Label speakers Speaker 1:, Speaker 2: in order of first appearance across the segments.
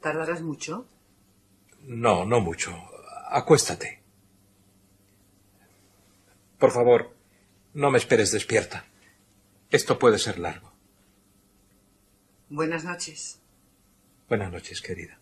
Speaker 1: ¿Tardarás mucho?
Speaker 2: No, no mucho. Acuéstate. Por favor, no me esperes despierta. Esto puede ser largo.
Speaker 1: Buenas noches.
Speaker 2: Buenas noches, querida.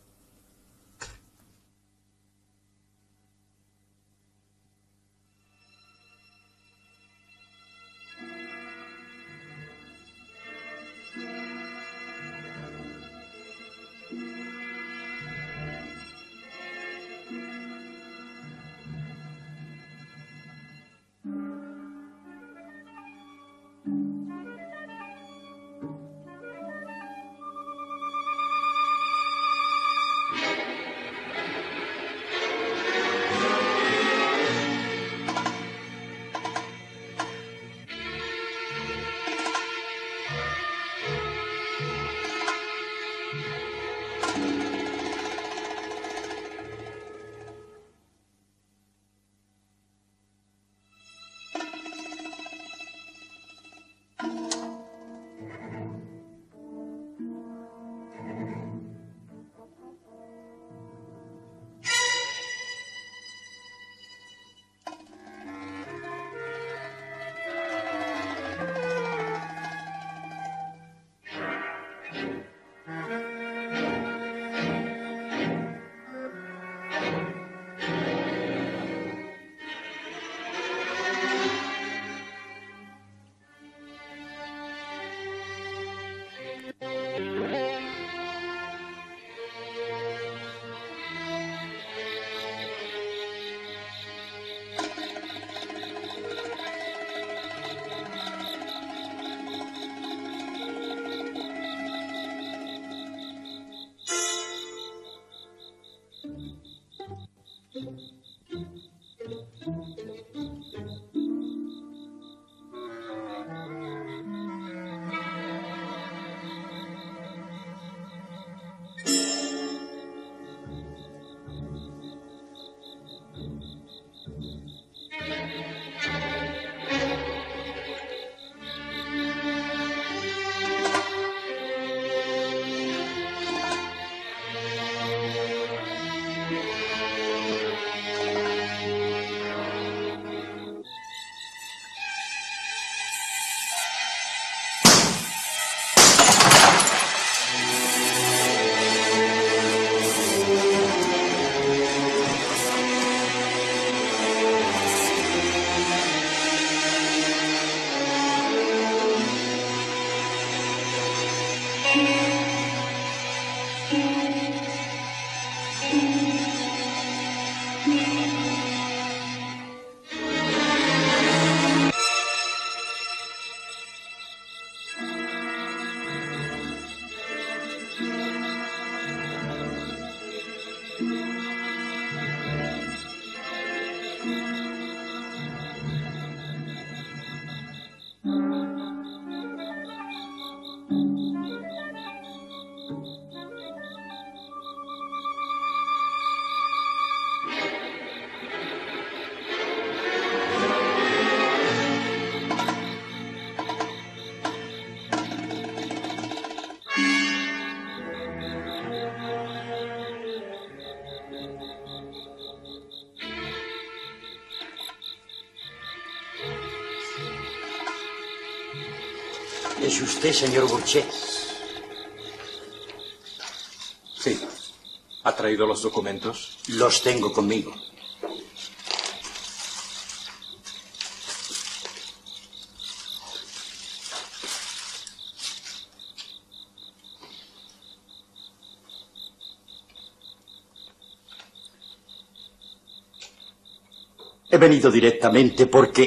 Speaker 3: ¿Es usted, señor Burchet?
Speaker 2: Sí. ¿Ha traído los documentos?
Speaker 3: Los tengo conmigo. He venido directamente porque...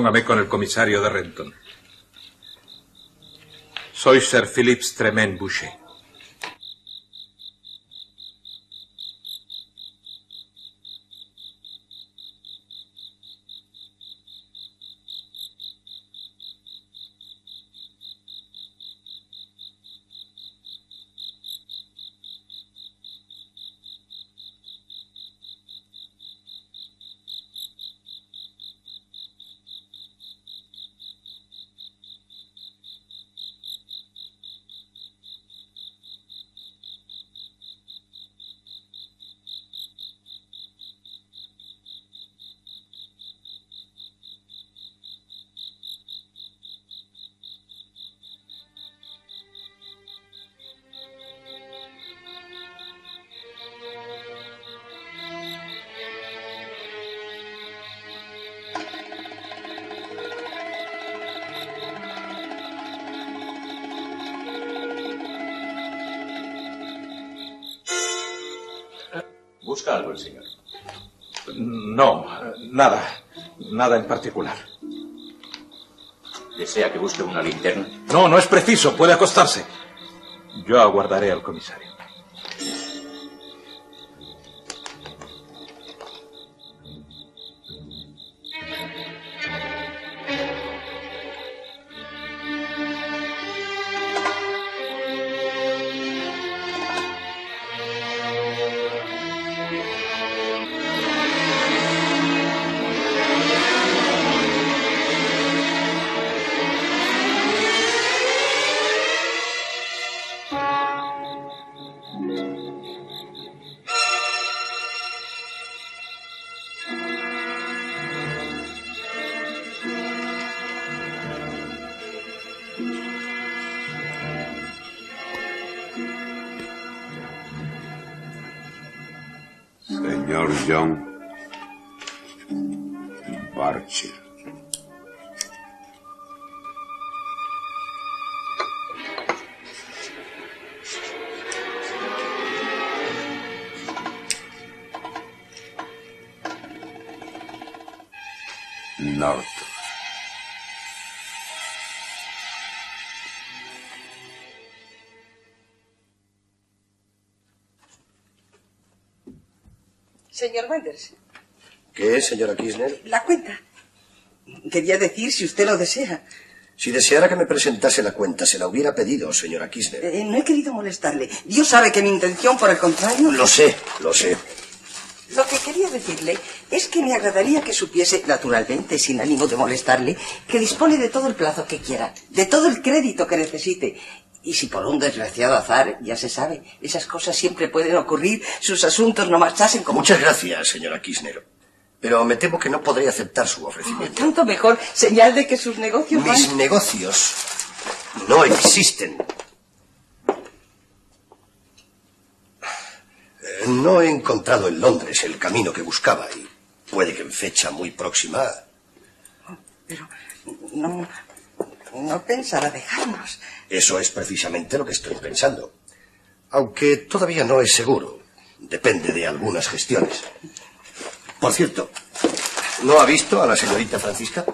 Speaker 2: póngame con el comisario de Renton. Soy Sir Philips Tremaine Boucher. En particular.
Speaker 4: ¿Desea que busque una linterna?
Speaker 2: No, no es preciso. Puede acostarse. Yo aguardaré al comisario.
Speaker 5: Señor John Barcher.
Speaker 6: Wenders,
Speaker 7: ¿Qué es, señora Kirchner?
Speaker 6: la cuenta. Quería decir si usted lo desea.
Speaker 7: Si deseara que me presentase la cuenta, se la hubiera pedido, señora Kirchner.
Speaker 6: Eh, no he querido molestarle. Dios sabe que mi intención, por el contrario...
Speaker 7: Lo sé, lo sé.
Speaker 6: Lo que quería decirle es que me agradaría que supiese, naturalmente, sin ánimo de molestarle, que dispone de todo el plazo que quiera, de todo el crédito que necesite. Y si por un desgraciado azar, ya se sabe, esas cosas siempre pueden ocurrir, sus asuntos no marchasen como...
Speaker 7: Muchas gracias, señora Kirchner. Pero me temo que no podré aceptar su ofrecimiento.
Speaker 6: Tanto mejor, señal de que sus negocios van...
Speaker 7: Mis negocios no existen. Eh, No he encontrado en Londres el camino que buscaba y puede que en fecha muy próxima.
Speaker 6: Pero no, no pensará dejarnos.
Speaker 7: Eso es precisamente lo que estoy pensando. Aunque todavía no es seguro. Depende de algunas gestiones. Por cierto, ¿no ha visto a la señorita Francisca?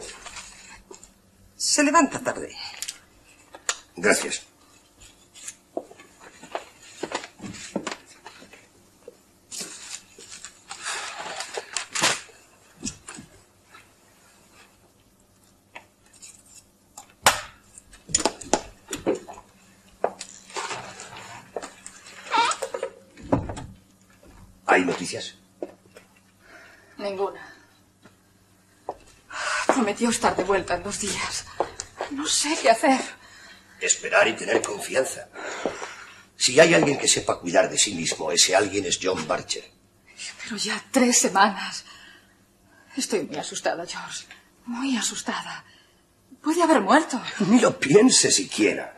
Speaker 6: Se levanta tarde.
Speaker 7: Gracias. ¿Hay noticias?
Speaker 8: Ninguna. Estar de vuelta en dos días. No sé qué hacer.
Speaker 7: Esperar y tener confianza. Si hay alguien que sepa cuidar de sí mismo, ese alguien es John Barcher.
Speaker 8: Pero ya tres semanas. Estoy muy asustada, George. Muy asustada. Puede haber muerto.
Speaker 7: Ni lo piense siquiera.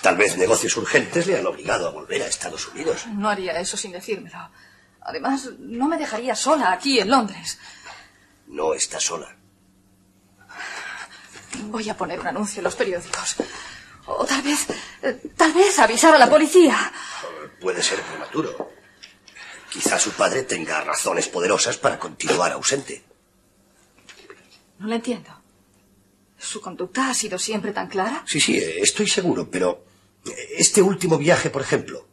Speaker 7: Tal vez negocios urgentes le han obligado a volver a Estados Unidos.
Speaker 8: No haría eso sin decírmelo. Además, no me dejaría sola aquí en Londres.
Speaker 7: No está sola.
Speaker 8: Voy a poner un anuncio en los periódicos. O tal vez, eh, tal vez avisar a la policía.
Speaker 7: Puede ser prematuro. Quizá su padre tenga razones poderosas para continuar ausente.
Speaker 8: No lo entiendo. ¿Su conducta ha sido siempre tan clara?
Speaker 7: Sí, sí, eh, estoy seguro, pero este último viaje, por ejemplo,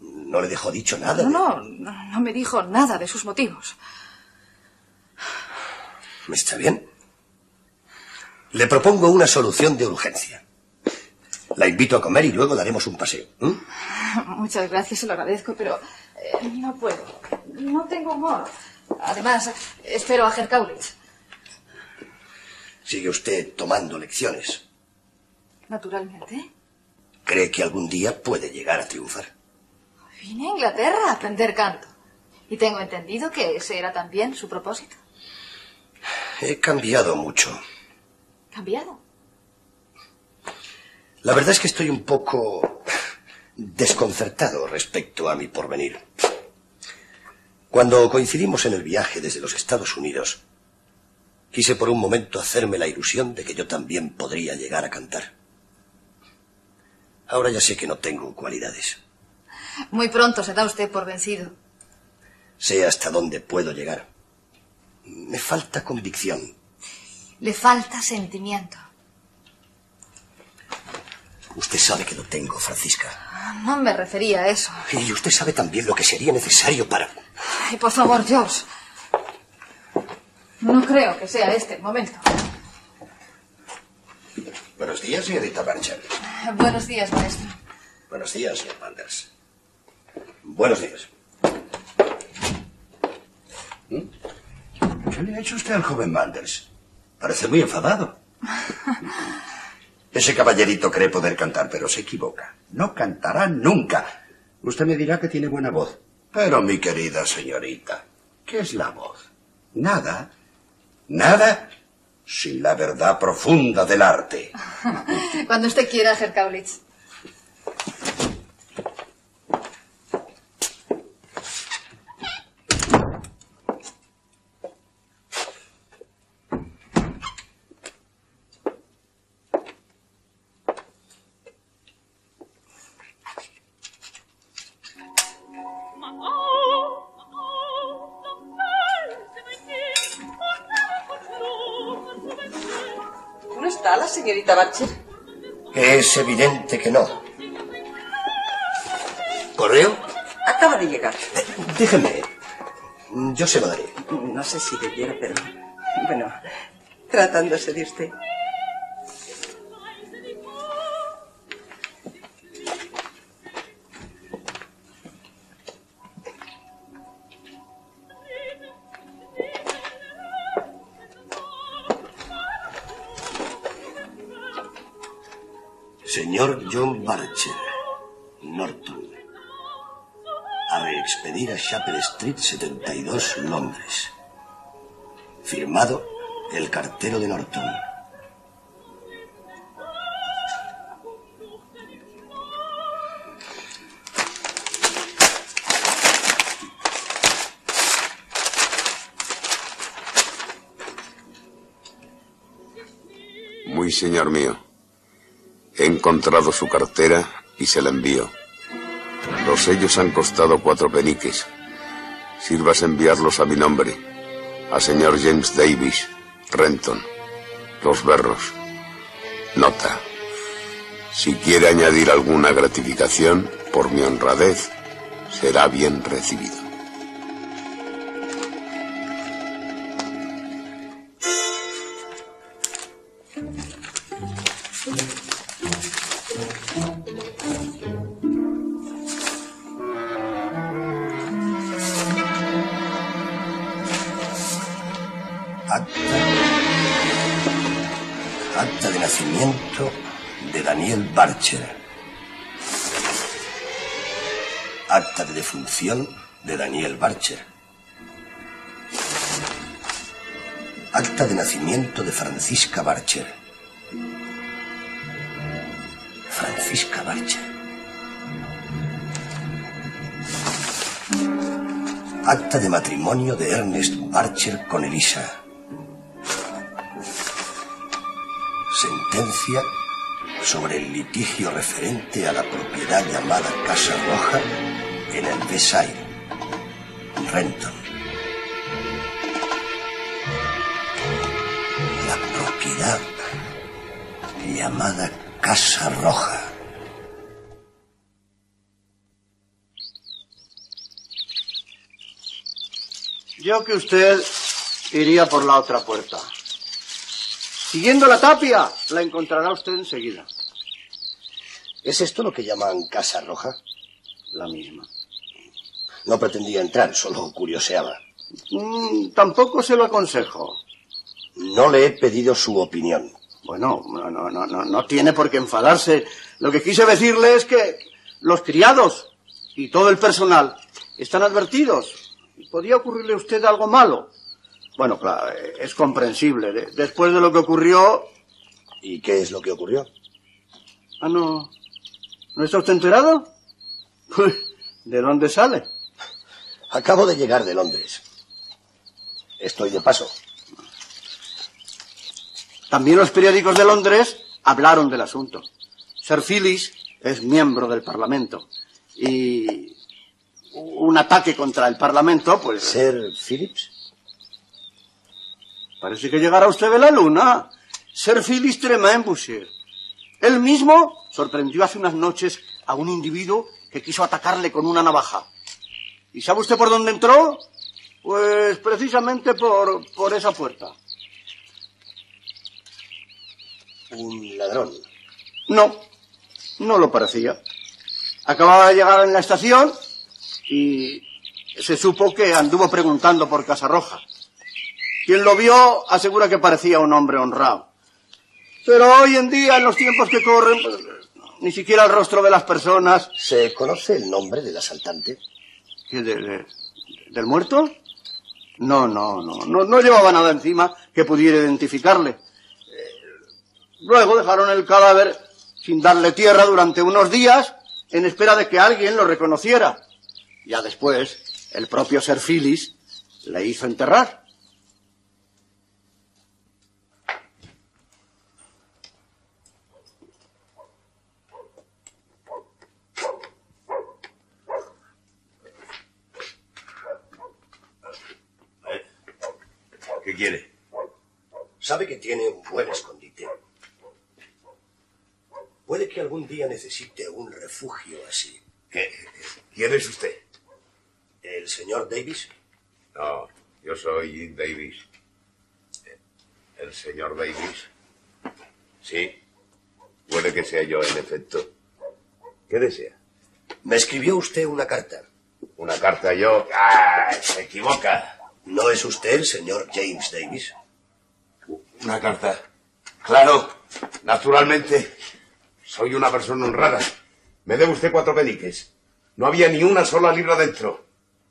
Speaker 7: no le dejó dicho nada.
Speaker 8: No,
Speaker 7: de-
Speaker 8: no, no, no me dijo nada de sus motivos.
Speaker 7: Está bien. Le propongo una solución de urgencia. La invito a comer y luego daremos un paseo.
Speaker 8: Muchas gracias, se lo agradezco, pero eh, no puedo. No tengo humor. Además, espero a Herkaulitz.
Speaker 7: Sigue usted tomando lecciones.
Speaker 8: Naturalmente.
Speaker 7: ¿Cree que algún día puede llegar a triunfar?
Speaker 8: Vine a Inglaterra a aprender canto. Y tengo entendido que ese era también su propósito.
Speaker 7: He cambiado mucho.
Speaker 8: ¿Cambiado?
Speaker 7: La verdad es que estoy un poco desconcertado respecto a mi porvenir. Cuando coincidimos en el viaje desde los Estados Unidos, quise por un momento hacerme la ilusión de que yo también podría llegar a cantar. Ahora ya sé que no tengo cualidades.
Speaker 8: Muy pronto se da usted por vencido.
Speaker 7: Sé hasta dónde puedo llegar. Me falta convicción.
Speaker 8: Le falta sentimiento.
Speaker 7: Usted sabe que lo tengo, Francisca.
Speaker 8: No me refería a eso.
Speaker 7: Y usted sabe también lo que sería necesario para...
Speaker 8: Ay, por favor, George. No creo que sea este el momento.
Speaker 7: Buenos días, señorita Barcher.
Speaker 8: Buenos días, maestro.
Speaker 7: Buenos días, señor Manders. Buenos días. ¿Mm? ¿Qué le ha hecho usted al joven Manders? Parece muy enfadado. Ese caballerito cree poder cantar, pero se equivoca. No cantará nunca. Usted me dirá que tiene buena voz. Pero, mi querida señorita, ¿qué es la voz? Nada. Nada sin la verdad profunda del arte.
Speaker 8: Cuando usted quiera, Herkaulitz.
Speaker 6: ¿No
Speaker 7: Es evidente que no. ¿Correo?
Speaker 6: Acaba de llegar.
Speaker 7: Déjeme. Yo se lo daré.
Speaker 6: No sé si debiera, pero... Bueno, tratándose de usted.
Speaker 7: Chapel Street 72, Londres. Firmado el cartero de Norton.
Speaker 5: Muy señor mío. He encontrado su cartera y se la envío. Los sellos han costado cuatro peniques. Sirvas enviarlos a mi nombre, a señor James Davis, Renton. Los berros. Nota. Si quiere añadir alguna gratificación, por mi honradez, será bien recibido.
Speaker 7: Acta de defunción de Daniel Barcher. Acta de nacimiento de Francisca Barcher. Francisca Barcher. Acta de matrimonio de Ernest Barcher con Elisa. Sentencia sobre el litigio referente a la propiedad llamada Casa Roja en el Besaire, Renton. La propiedad llamada Casa Roja.
Speaker 9: Yo que usted iría por la otra puerta. Siguiendo la tapia, la encontrará usted enseguida.
Speaker 7: ¿Es esto lo que llaman Casa Roja?
Speaker 9: La misma.
Speaker 7: No pretendía entrar, solo curioseaba.
Speaker 9: Mm, tampoco se lo aconsejo.
Speaker 7: No le he pedido su opinión.
Speaker 9: Bueno, no, no, no, no, tiene por qué enfadarse. Lo que quise decirle es que los criados y todo el personal están advertidos. Podría ocurrirle a usted algo malo. Bueno, claro, es comprensible. De- después de lo que ocurrió...
Speaker 7: ¿Y qué es lo que ocurrió?
Speaker 9: Ah, no. ¿No está usted enterado? Pues, ¿de dónde sale?
Speaker 7: Acabo de llegar de Londres. Estoy de paso.
Speaker 9: También los periódicos de Londres hablaron del asunto. Sir Phyllis es miembro del Parlamento. Y un ataque contra el Parlamento, pues...
Speaker 7: ¿Ser Phillips?
Speaker 9: Parece que llegará usted de la luna. Sir Phyllis Tremaine-Boucher. Él mismo sorprendió hace unas noches a un individuo que quiso atacarle con una navaja. ¿Y sabe usted por dónde entró? Pues precisamente por, por esa puerta.
Speaker 7: Un ladrón.
Speaker 9: No, no lo parecía. Acababa de llegar en la estación y se supo que anduvo preguntando por Casa Roja. Quien lo vio asegura que parecía un hombre honrado. Pero hoy en día, en los tiempos que corren, pues, ni siquiera el rostro de las personas...
Speaker 7: ¿Se conoce el nombre del asaltante?
Speaker 9: ¿Qué, de- de- ¿Del muerto? No, no, no, no, no llevaba nada encima que pudiera identificarle. Eh, Luego dejaron el cadáver sin darle tierra durante unos días en espera de que alguien lo reconociera. Ya después, el propio Sir Phyllis le hizo enterrar.
Speaker 7: ¿Qué quiere? Sabe que tiene un buen escondite. Puede que algún día necesite un refugio así.
Speaker 5: ¿Qué? ¿Quién es usted?
Speaker 7: ¿El señor Davis?
Speaker 5: No, yo soy Jim Davis. ¿El señor Davis? Sí. Puede que sea yo, en efecto. ¿Qué desea?
Speaker 7: Me escribió usted una carta.
Speaker 5: ¿Una carta yo? ¡Ah! Se equivoca.
Speaker 7: ¿No es usted el señor James Davis?
Speaker 5: Una carta. Claro, naturalmente. Soy una persona honrada. Me debe usted cuatro peniques. No había ni una sola libra dentro.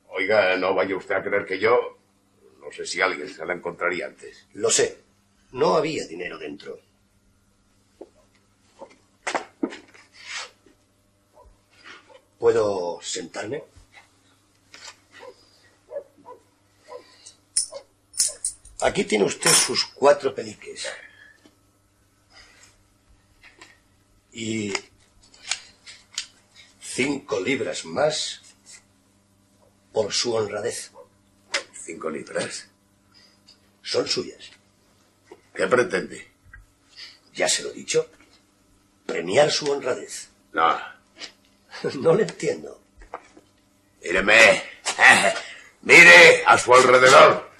Speaker 5: Oiga, no vaya usted a creer que yo... No sé si alguien se la encontraría antes.
Speaker 7: Lo sé. No había dinero dentro. ¿Puedo sentarme? Aquí tiene usted sus cuatro peniques. Y cinco libras más por su honradez.
Speaker 5: ¿Cinco libras?
Speaker 7: Son suyas.
Speaker 5: ¿Qué pretende?
Speaker 7: Ya se lo he dicho. Premiar su honradez.
Speaker 5: No.
Speaker 7: No le entiendo.
Speaker 5: Míreme. Mire a su alrededor.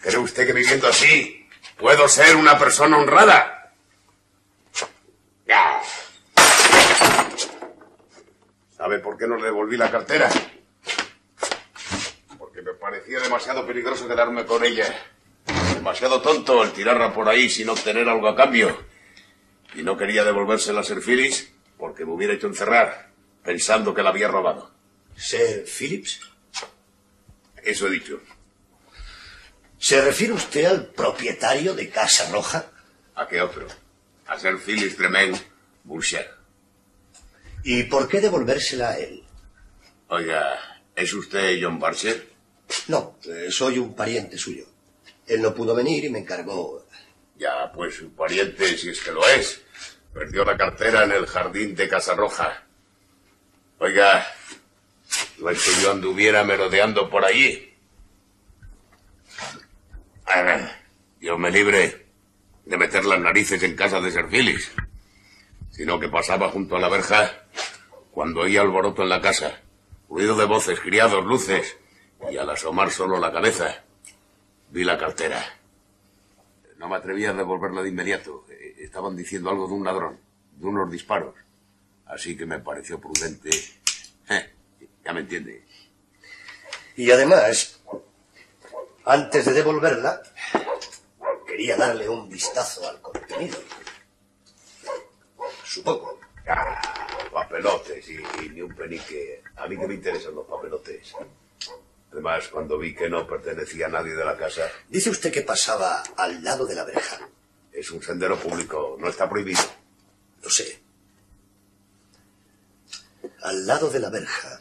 Speaker 5: ¿Cree usted que viviendo así puedo ser una persona honrada? ¿Sabe por qué no le devolví la cartera? Porque me parecía demasiado peligroso quedarme con ella. Demasiado tonto el tirarla por ahí sin obtener algo a cambio. Y no quería devolvérsela a Sir Phyllis porque me hubiera hecho encerrar, pensando que la había robado.
Speaker 7: ¿Sir Phillips?
Speaker 5: Eso he dicho.
Speaker 7: ¿Se refiere usted al propietario de Casa Roja?
Speaker 5: ¿A qué otro? A Sir Phyllis Tremaine Boucher.
Speaker 7: ¿Y por qué devolvérsela a él?
Speaker 5: Oiga, ¿es usted John Barcher?
Speaker 7: No, eh, soy un pariente suyo. Él no pudo venir y me encargó.
Speaker 5: Ya, pues su pariente, si es que lo es. Perdió la cartera en el jardín de Casa Roja. Oiga, no es que yo anduviera merodeando por allí. Yo me libre de meter las narices en casa de Sir Phyllis. Sino que pasaba junto a la verja cuando oía alboroto en la casa. Ruido de voces, criados, luces. Y al asomar solo la cabeza, vi la cartera. No me atrevía a devolverla de inmediato. Eh, Estaban diciendo algo de un ladrón, de unos disparos. Así que me pareció prudente. Eh, ya me entiende.
Speaker 7: Y además, antes de devolverla, quería darle un vistazo al contenido. Supongo.
Speaker 5: Ah, papelotes y, y ni un penique. A mí que me interesan los papelotes. Además, cuando vi que no pertenecía a nadie de la casa,
Speaker 7: Dice usted que pasaba al lado de la verja.
Speaker 5: es un sendero público, no está prohibido.
Speaker 7: Lo sé. Al lado de la verja,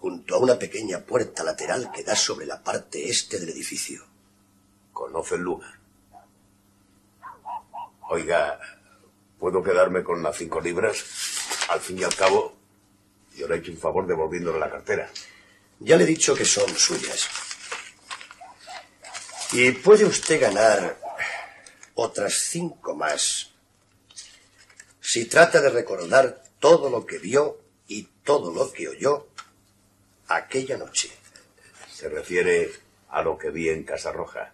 Speaker 7: junto a una pequeña puerta lateral que da sobre la parte este del edificio.
Speaker 5: ¿Conoce el lugar? Oiga, ¿puedo quedarme con las cinco libras? Al fin y al cabo, yo le he hecho un favor devolviéndole la cartera.
Speaker 7: Ya le he dicho que son suyas. Y puede usted ganar otras cinco más si trata de recordar todo lo que vio y todo lo que oyó aquella noche.
Speaker 5: Se refiere a lo que vi en Casa Roja.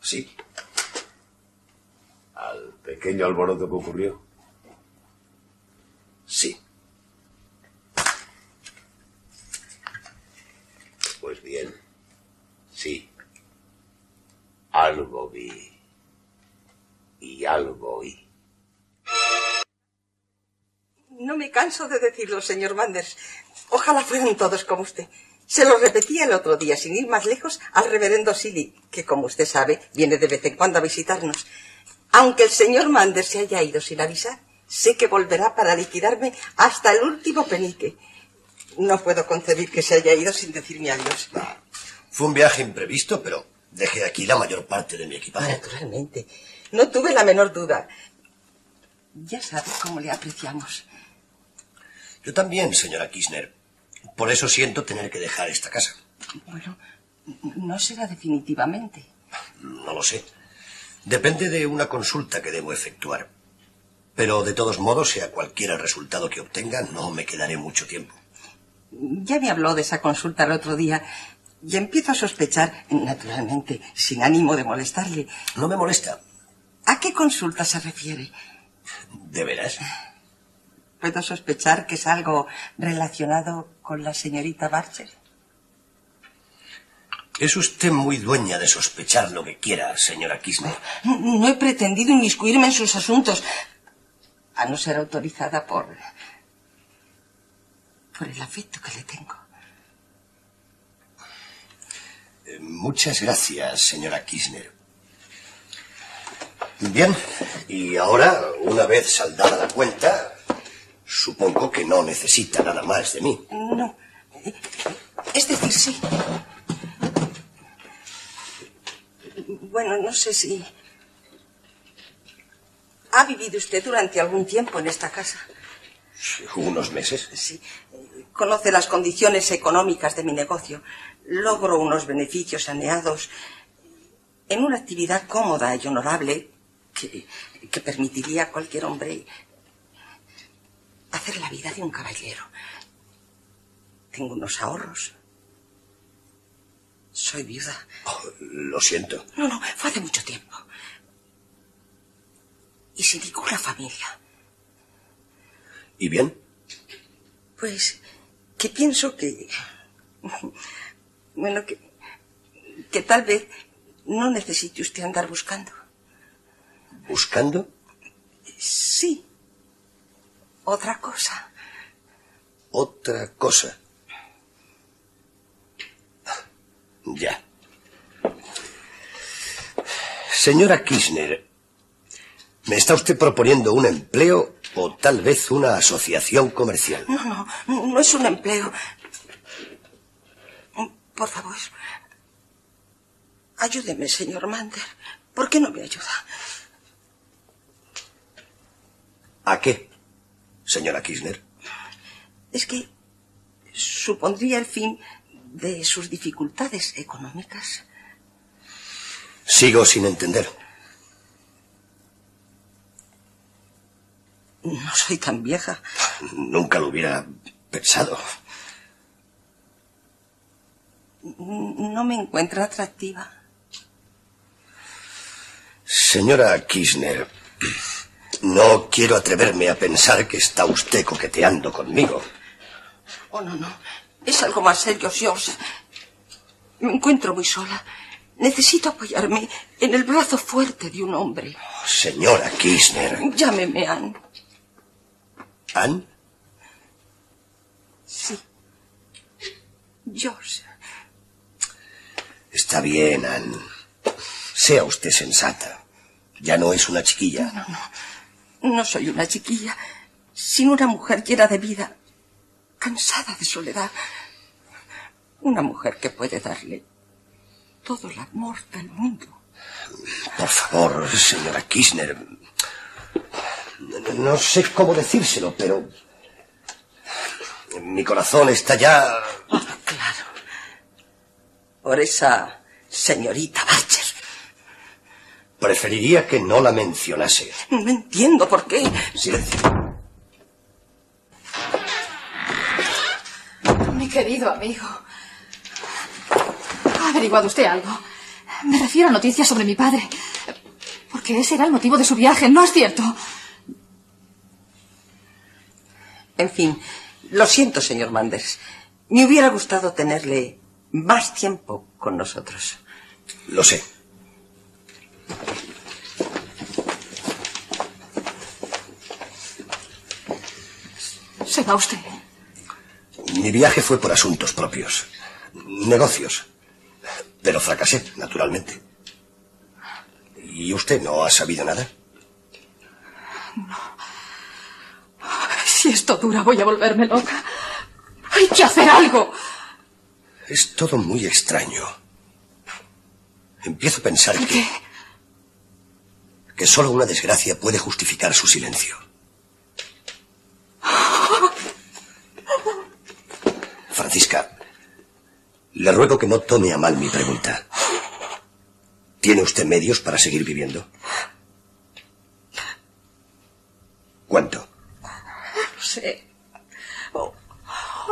Speaker 7: Sí,
Speaker 5: Al pequeño alboroto que ocurrió.
Speaker 7: sí.
Speaker 5: Pues bien, sí. Algo vi. Y algo oí.
Speaker 6: Canso de decirlo, señor Manders. Ojalá fueran todos como usted. Se lo repetía el otro día, sin ir más lejos, al reverendo Silly, que como usted sabe, viene de vez en cuando a visitarnos. Aunque el señor Manders se haya ido sin avisar, sé que volverá para liquidarme hasta el último penique. No puedo concebir que se haya ido sin decirme adiós.
Speaker 7: Fue un viaje imprevisto, pero dejé aquí la mayor parte de mi equipaje.
Speaker 6: Naturalmente. No tuve la menor duda. Ya sabe cómo le apreciamos.
Speaker 7: Yo también, señora Kirchner. Por eso siento tener que dejar esta casa.
Speaker 6: Bueno, no será definitivamente.
Speaker 7: No lo sé. Depende de una consulta que debo efectuar. Pero de todos modos, sea cualquiera el resultado que obtenga, no me quedaré mucho tiempo.
Speaker 6: Ya me habló de esa consulta el otro día y empiezo a sospechar, naturalmente, sin ánimo de molestarle.
Speaker 7: No me molesta.
Speaker 6: ¿A qué consulta se refiere?
Speaker 7: ¿De veras?
Speaker 6: ¿Puedo sospechar que es algo relacionado con la señorita Barcher?
Speaker 7: Es usted muy dueña de sospechar lo que quiera, señora Kirchner.
Speaker 6: No he pretendido inmiscuirme en sus asuntos, a no ser autorizada por... por el afecto que le tengo.
Speaker 7: Eh, Muchas gracias, señora Kirchner. Bien, y ahora, una vez saldada la cuenta, supongo que no necesita nada más de mí.
Speaker 6: No. Es decir, sí. Bueno, no sé si... ¿Ha vivido usted durante algún tiempo en esta casa?
Speaker 7: Unos meses.
Speaker 6: Sí. Conoce las condiciones económicas de mi negocio. Logro unos beneficios saneados en una actividad cómoda y honorable que, que permitiría a cualquier hombre hacer la vida de un caballero. Tengo unos ahorros. Soy viuda.
Speaker 7: Oh, lo siento.
Speaker 6: No, no, fue hace mucho tiempo. Y sin ninguna familia.
Speaker 7: ¿Y bien?
Speaker 6: Pues que pienso que... Bueno, que, que tal vez no necesite usted andar buscando.
Speaker 7: ¿Buscando?
Speaker 6: Sí. Otra cosa.
Speaker 7: Otra cosa. Ya. Señora Kirchner, ¿me está usted proponiendo un empleo o tal vez una asociación comercial?
Speaker 6: No, no, no es un empleo. Por favor, ayúdeme, señor Mander. ¿Por qué no me ayuda?
Speaker 7: ¿A qué, señora Kirchner?
Speaker 6: Es que supondría el fin de sus dificultades económicas.
Speaker 7: Sigo sin entender.
Speaker 6: No soy tan vieja.
Speaker 7: Nunca lo hubiera pensado.
Speaker 6: No me encuentra atractiva.
Speaker 7: Señora Kirchner, no quiero atreverme a pensar que está usted coqueteando conmigo.
Speaker 6: Oh, no, no. Es algo más serio, George. Me encuentro muy sola. Necesito apoyarme en el brazo fuerte de un hombre.
Speaker 7: Señora Kirchner.
Speaker 6: Llámeme Anne.
Speaker 7: ¿Anne?
Speaker 6: Sí. George.
Speaker 7: Está bien, Anne. Sea usted sensata. Ya no es una chiquilla.
Speaker 6: No, no. No soy una chiquilla, sino una mujer llena de vida, cansada de soledad. Una mujer que puede darle todo el amor del mundo.
Speaker 7: Por favor, señora Kirchner. No sé cómo decírselo, pero. Mi corazón está ya.
Speaker 6: claro. Por esa señorita Barcher.
Speaker 7: Preferiría que no la mencionase.
Speaker 6: No entiendo por qué.
Speaker 7: Silencio.
Speaker 10: Mi querido amigo. ¿Ha averiguado usted algo? Me refiero a noticias sobre mi padre. Porque ese era el motivo de su viaje, ¿no es cierto?
Speaker 6: En fin, lo siento, señor Manders. Me hubiera gustado tenerle más tiempo con nosotros.
Speaker 7: Lo sé.
Speaker 10: Se va usted.
Speaker 7: Mi viaje fue por asuntos propios. Negocios. Pero fracasé, naturalmente. ¿Y usted no ha sabido nada?
Speaker 10: No. Si esto dura, voy a volverme loca. Hay que hacer algo.
Speaker 7: Es todo muy extraño. Empiezo a pensar que...
Speaker 10: ¿Qué?
Speaker 7: que solo una desgracia puede justificar su silencio. Francisca, le ruego que no tome a mal mi pregunta. ¿Tiene usted medios para seguir viviendo? ¿Cuánto?
Speaker 10: No sé. O,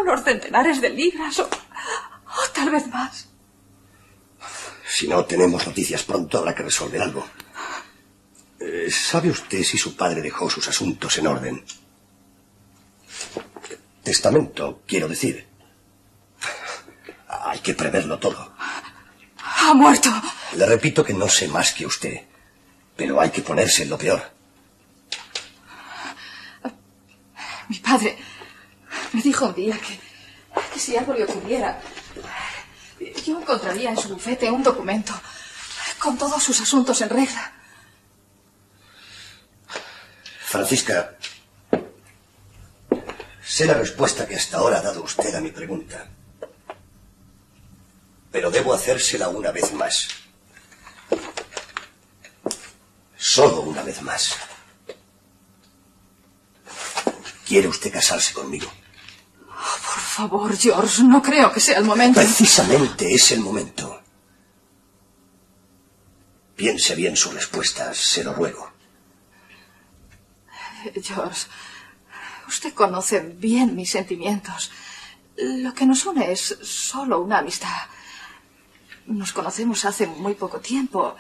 Speaker 10: unos centenares de libras o, o tal vez más.
Speaker 7: Si no tenemos noticias pronto, habrá que resolver algo. Eh, ¿Sabe usted si su padre dejó sus asuntos en orden? Testamento, quiero decir. Hay que preverlo todo.
Speaker 10: Ha muerto.
Speaker 7: Le repito que no sé más que usted, pero hay que ponerse en lo peor.
Speaker 10: Mi padre me dijo un día que, que si algo le ocurriera, yo encontraría en su bufete un documento con todos sus asuntos en regla.
Speaker 7: Francisca, sé la respuesta que hasta ahora ha dado usted a mi pregunta. Pero debo hacérsela una vez más. Solo una vez más. ¿Quiere usted casarse conmigo?
Speaker 8: Por favor, George, no creo que sea el momento.
Speaker 7: Precisamente es el momento. Piense bien su respuesta, se lo ruego.
Speaker 8: George, usted conoce bien mis sentimientos. Lo que nos une es solo una amistad. Nos conocemos hace muy poco tiempo.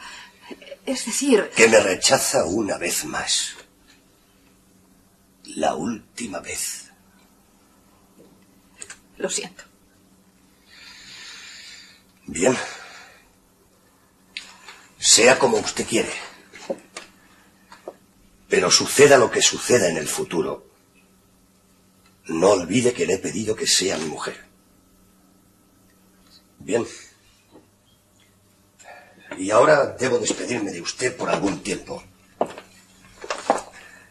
Speaker 8: Es decir...
Speaker 7: Que me rechaza una vez más. La última vez.
Speaker 8: Lo siento.
Speaker 7: Bien. Sea como usted quiere. Pero suceda lo que suceda en el futuro, no olvide que le he pedido que sea mi mujer. Bien. Y ahora debo despedirme de usted por algún tiempo.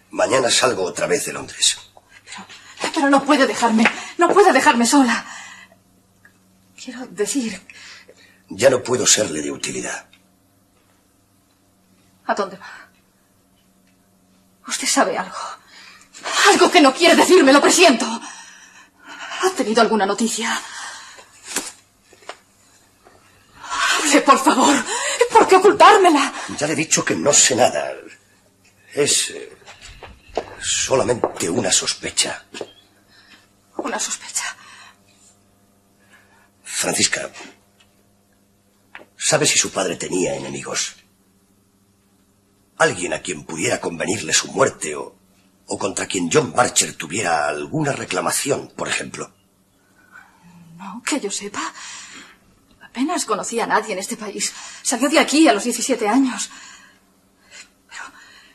Speaker 7: Mañana salgo otra vez de Londres.
Speaker 8: Pero, pero no puede dejarme, no puede dejarme sola. Quiero decir,
Speaker 7: Ya no puedo serle de utilidad.
Speaker 8: ¿a dónde va? Usted sabe algo. Algo que no quiere decirme, lo presiento. ¿Ha tenido alguna noticia? Hable, por favor. ¿Por qué ocultármela?
Speaker 7: Ya le he dicho que no sé nada. Es eh, solamente una sospecha.
Speaker 8: Una sospecha.
Speaker 7: Francisca, ¿sabe si su padre tenía enemigos? Alguien a quien pudiera convenirle su muerte o, o contra quien John Barcher tuviera alguna reclamación, por ejemplo.
Speaker 8: No, que yo sepa. Apenas conocía a nadie en este país. Salió de aquí a los 17 años. Pero,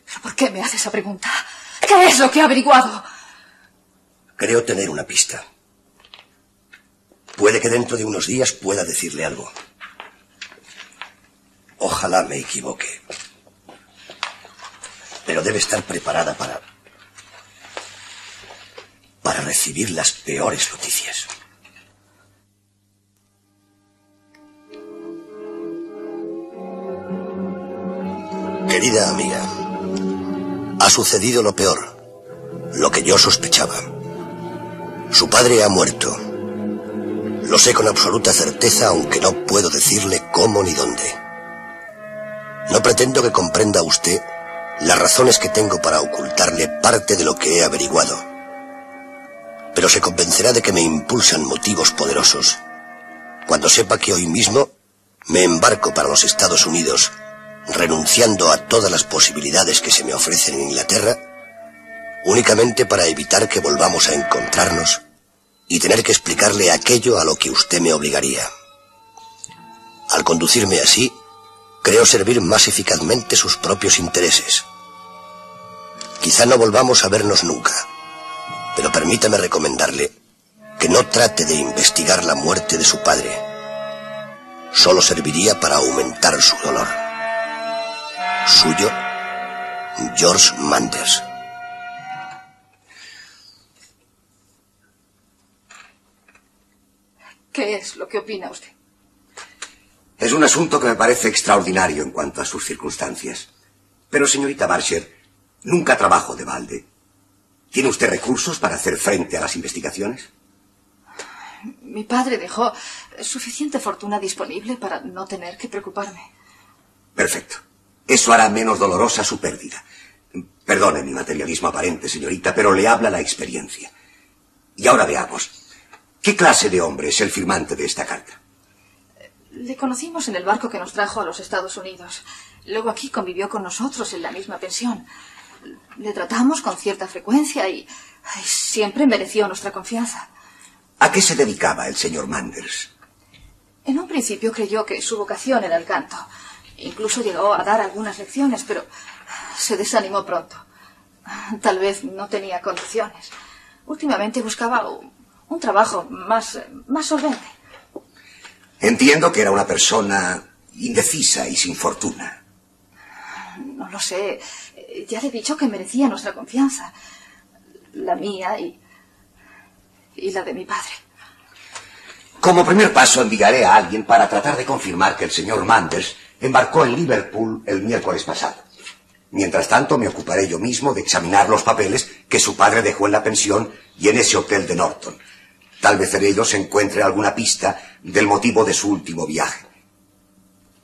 Speaker 8: pero ¿por qué me hace esa pregunta? ¿Qué es lo que ha averiguado?
Speaker 7: Creo tener una pista. Puede que dentro de unos días pueda decirle algo. Ojalá me equivoque. Pero debe estar preparada para... para recibir las peores noticias. Querida amiga, ha sucedido lo peor, lo que yo sospechaba. Su padre ha muerto. Lo sé con absoluta certeza, aunque no puedo decirle cómo ni dónde. No pretendo que comprenda usted las razones que tengo para ocultarle parte de lo que he averiguado. Pero se convencerá de que me impulsan motivos poderosos. Cuando sepa que hoy mismo me embarco para los Estados Unidos, renunciando a todas las posibilidades que se me ofrecen en Inglaterra, únicamente para evitar que volvamos a encontrarnos y tener que explicarle aquello a lo que usted me obligaría. Al conducirme así, creo servir más eficazmente sus propios intereses. Quizá no volvamos a vernos nunca, pero permítame recomendarle que no trate de investigar la muerte de su padre. Solo serviría para aumentar su dolor. Suyo, George Manders.
Speaker 8: ¿Qué es lo que opina usted?
Speaker 11: Es un asunto que me parece extraordinario en cuanto a sus circunstancias. Pero, señorita Barcher, nunca trabajo de balde. ¿Tiene usted recursos para hacer frente a las investigaciones?
Speaker 8: Mi padre dejó suficiente fortuna disponible para no tener que preocuparme.
Speaker 11: Perfecto. Eso hará menos dolorosa su pérdida. Perdone mi materialismo aparente, señorita, pero le habla la experiencia. Y ahora veamos. ¿Qué clase de hombre es el firmante de esta carta?
Speaker 8: Le conocimos en el barco que nos trajo a los Estados Unidos. Luego aquí convivió con nosotros en la misma pensión. Le tratamos con cierta frecuencia y, siempre mereció nuestra confianza.
Speaker 11: ¿A qué se dedicaba el señor Manders?
Speaker 8: En un principio creyó que su vocación era el canto. Incluso llegó a dar algunas lecciones, pero se desanimó pronto. Tal vez no tenía condiciones. Últimamente buscaba un, un trabajo más, más solvente.
Speaker 11: Entiendo que era una persona indecisa y sin fortuna.
Speaker 8: No lo sé. Ya le he dicho que merecía nuestra confianza. La mía y. y la de mi padre.
Speaker 11: Como primer paso enviaré a alguien para tratar de confirmar que el señor Manders embarcó en Liverpool el miércoles pasado. Mientras tanto, me ocuparé yo mismo de examinar los papeles que su padre dejó en la pensión y en ese hotel de Norton. Tal vez en ellos se encuentre alguna pista del motivo de su último viaje.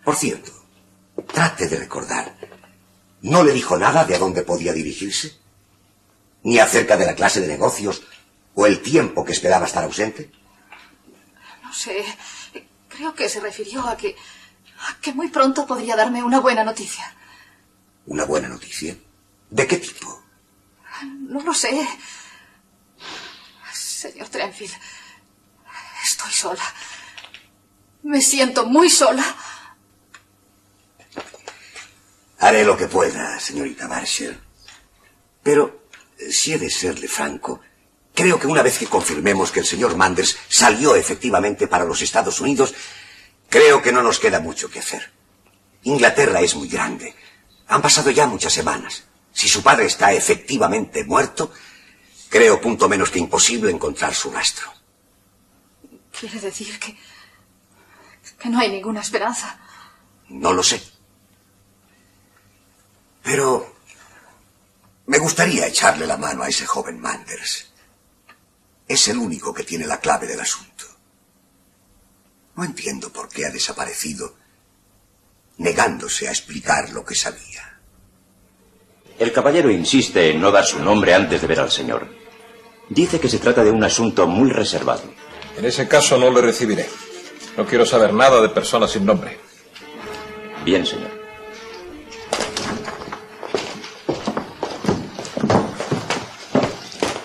Speaker 11: Por cierto, trate de recordar. ¿No le dijo nada de a dónde podía dirigirse? ¿Ni acerca de la clase de negocios o el tiempo que esperaba estar ausente?
Speaker 8: No sé. Creo que se refirió a que. a que muy pronto podría darme una buena noticia.
Speaker 11: ¿Una buena noticia? ¿De qué tipo?
Speaker 8: No lo sé. Señor Trenfield, estoy sola. Me siento muy sola.
Speaker 11: Haré lo que pueda, señorita Marshall. Pero, si he de serle franco, creo que una vez que confirmemos que el señor Manders salió efectivamente para los Estados Unidos, creo que no nos queda mucho que hacer. Inglaterra es muy grande. Han pasado ya muchas semanas. Si su padre está efectivamente muerto, creo punto menos que imposible encontrar su rastro.
Speaker 8: Quiere decir que. Que no hay ninguna esperanza.
Speaker 11: No lo sé. Pero me gustaría echarle la mano a ese joven Manders. Es el único que tiene la clave del asunto. No entiendo por qué ha desaparecido, negándose a explicar lo que sabía.
Speaker 4: El caballero insiste en no dar su nombre antes de ver al señor. Dice que se trata de un asunto muy reservado.
Speaker 2: En ese caso no le recibiré. No quiero saber nada de personas sin nombre.
Speaker 4: Bien, señor.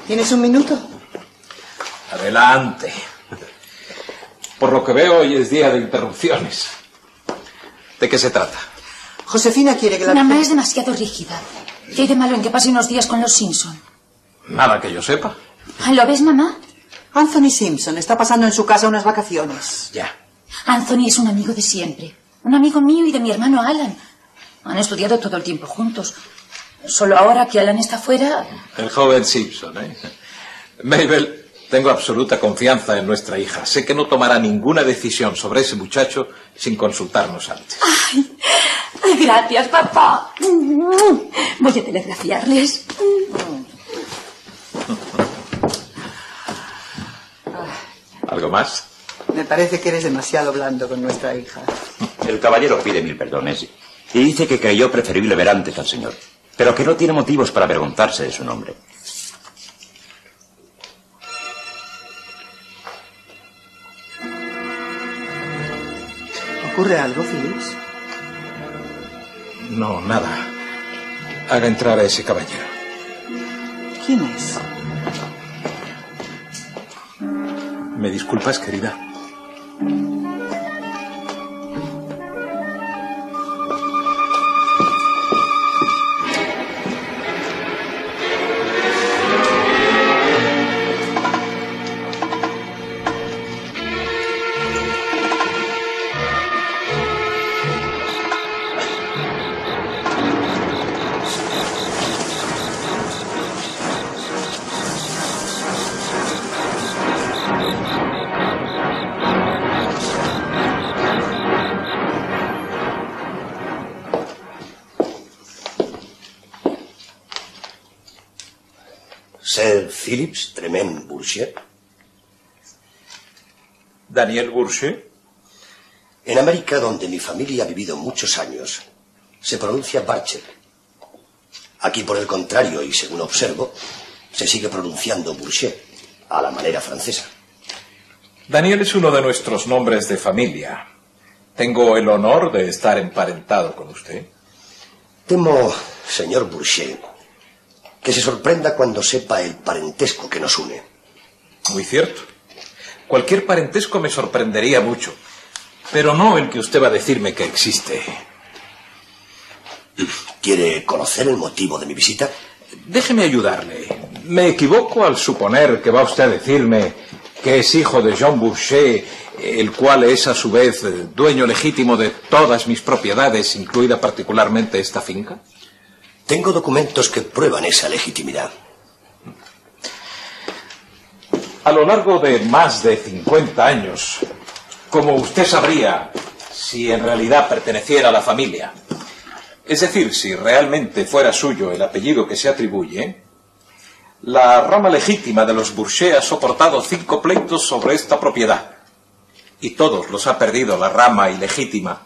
Speaker 1: ¿Tienes un minuto?
Speaker 2: Adelante. Por lo que veo, hoy es día de interrupciones. ¿De qué se trata?
Speaker 1: Josefina quiere que la...
Speaker 12: Mamá es demasiado rígida. ¿Qué hay de malo en que pase unos días con los Simpson?
Speaker 2: Nada que yo sepa.
Speaker 12: ¿Lo ves, mamá?
Speaker 1: Anthony Simpson está pasando en su casa unas vacaciones.
Speaker 2: Ya.
Speaker 12: Anthony es un amigo de siempre. Un amigo mío y de mi hermano Alan. Han estudiado todo el tiempo juntos. Solo ahora que Alan está fuera...
Speaker 2: El joven Simpson, ¿eh? Mabel, tengo absoluta confianza en nuestra hija. Sé que no tomará ninguna decisión sobre ese muchacho sin consultarnos antes.
Speaker 12: Ay, gracias, papá. Voy a telegrafiarles.
Speaker 2: ¿Algo más?
Speaker 1: Me parece que eres demasiado blando con nuestra hija.
Speaker 4: El caballero pide mil perdones y dice que creyó preferible ver antes al señor, pero que no tiene motivos para avergonzarse de su nombre.
Speaker 1: ¿Ocurre algo, Phillips?
Speaker 2: No, nada. Haga entrar a ese caballero.
Speaker 1: ¿Quién es?
Speaker 2: ¿Me disculpas, querida? Daniel Bourget.
Speaker 11: En América, donde mi familia ha vivido muchos años, se pronuncia Barcher. Aquí, por el contrario, y según observo, se sigue pronunciando Bourget, a la manera francesa.
Speaker 2: Daniel es uno de nuestros nombres de familia. Tengo el honor de estar emparentado con usted.
Speaker 11: Temo, señor Bourget, que se sorprenda cuando sepa el parentesco que nos une.
Speaker 2: Muy cierto. Cualquier parentesco me sorprendería mucho, pero no el que usted va a decirme que existe.
Speaker 11: ¿Quiere conocer el motivo de mi visita?
Speaker 2: Déjeme ayudarle. Me equivoco al suponer que va usted a decirme que es hijo de Jean Boucher, el cual es a su vez dueño legítimo de todas mis propiedades, incluida particularmente esta finca.
Speaker 11: Tengo documentos que prueban esa legitimidad.
Speaker 2: A lo largo de más de 50 años, como usted sabría si en realidad perteneciera a la familia, Es decir, si realmente fuera suyo el apellido que se atribuye, la rama legítima de los Bourget ha soportado cinco pleitos sobre esta propiedad. Y todos los ha perdido la rama ilegítima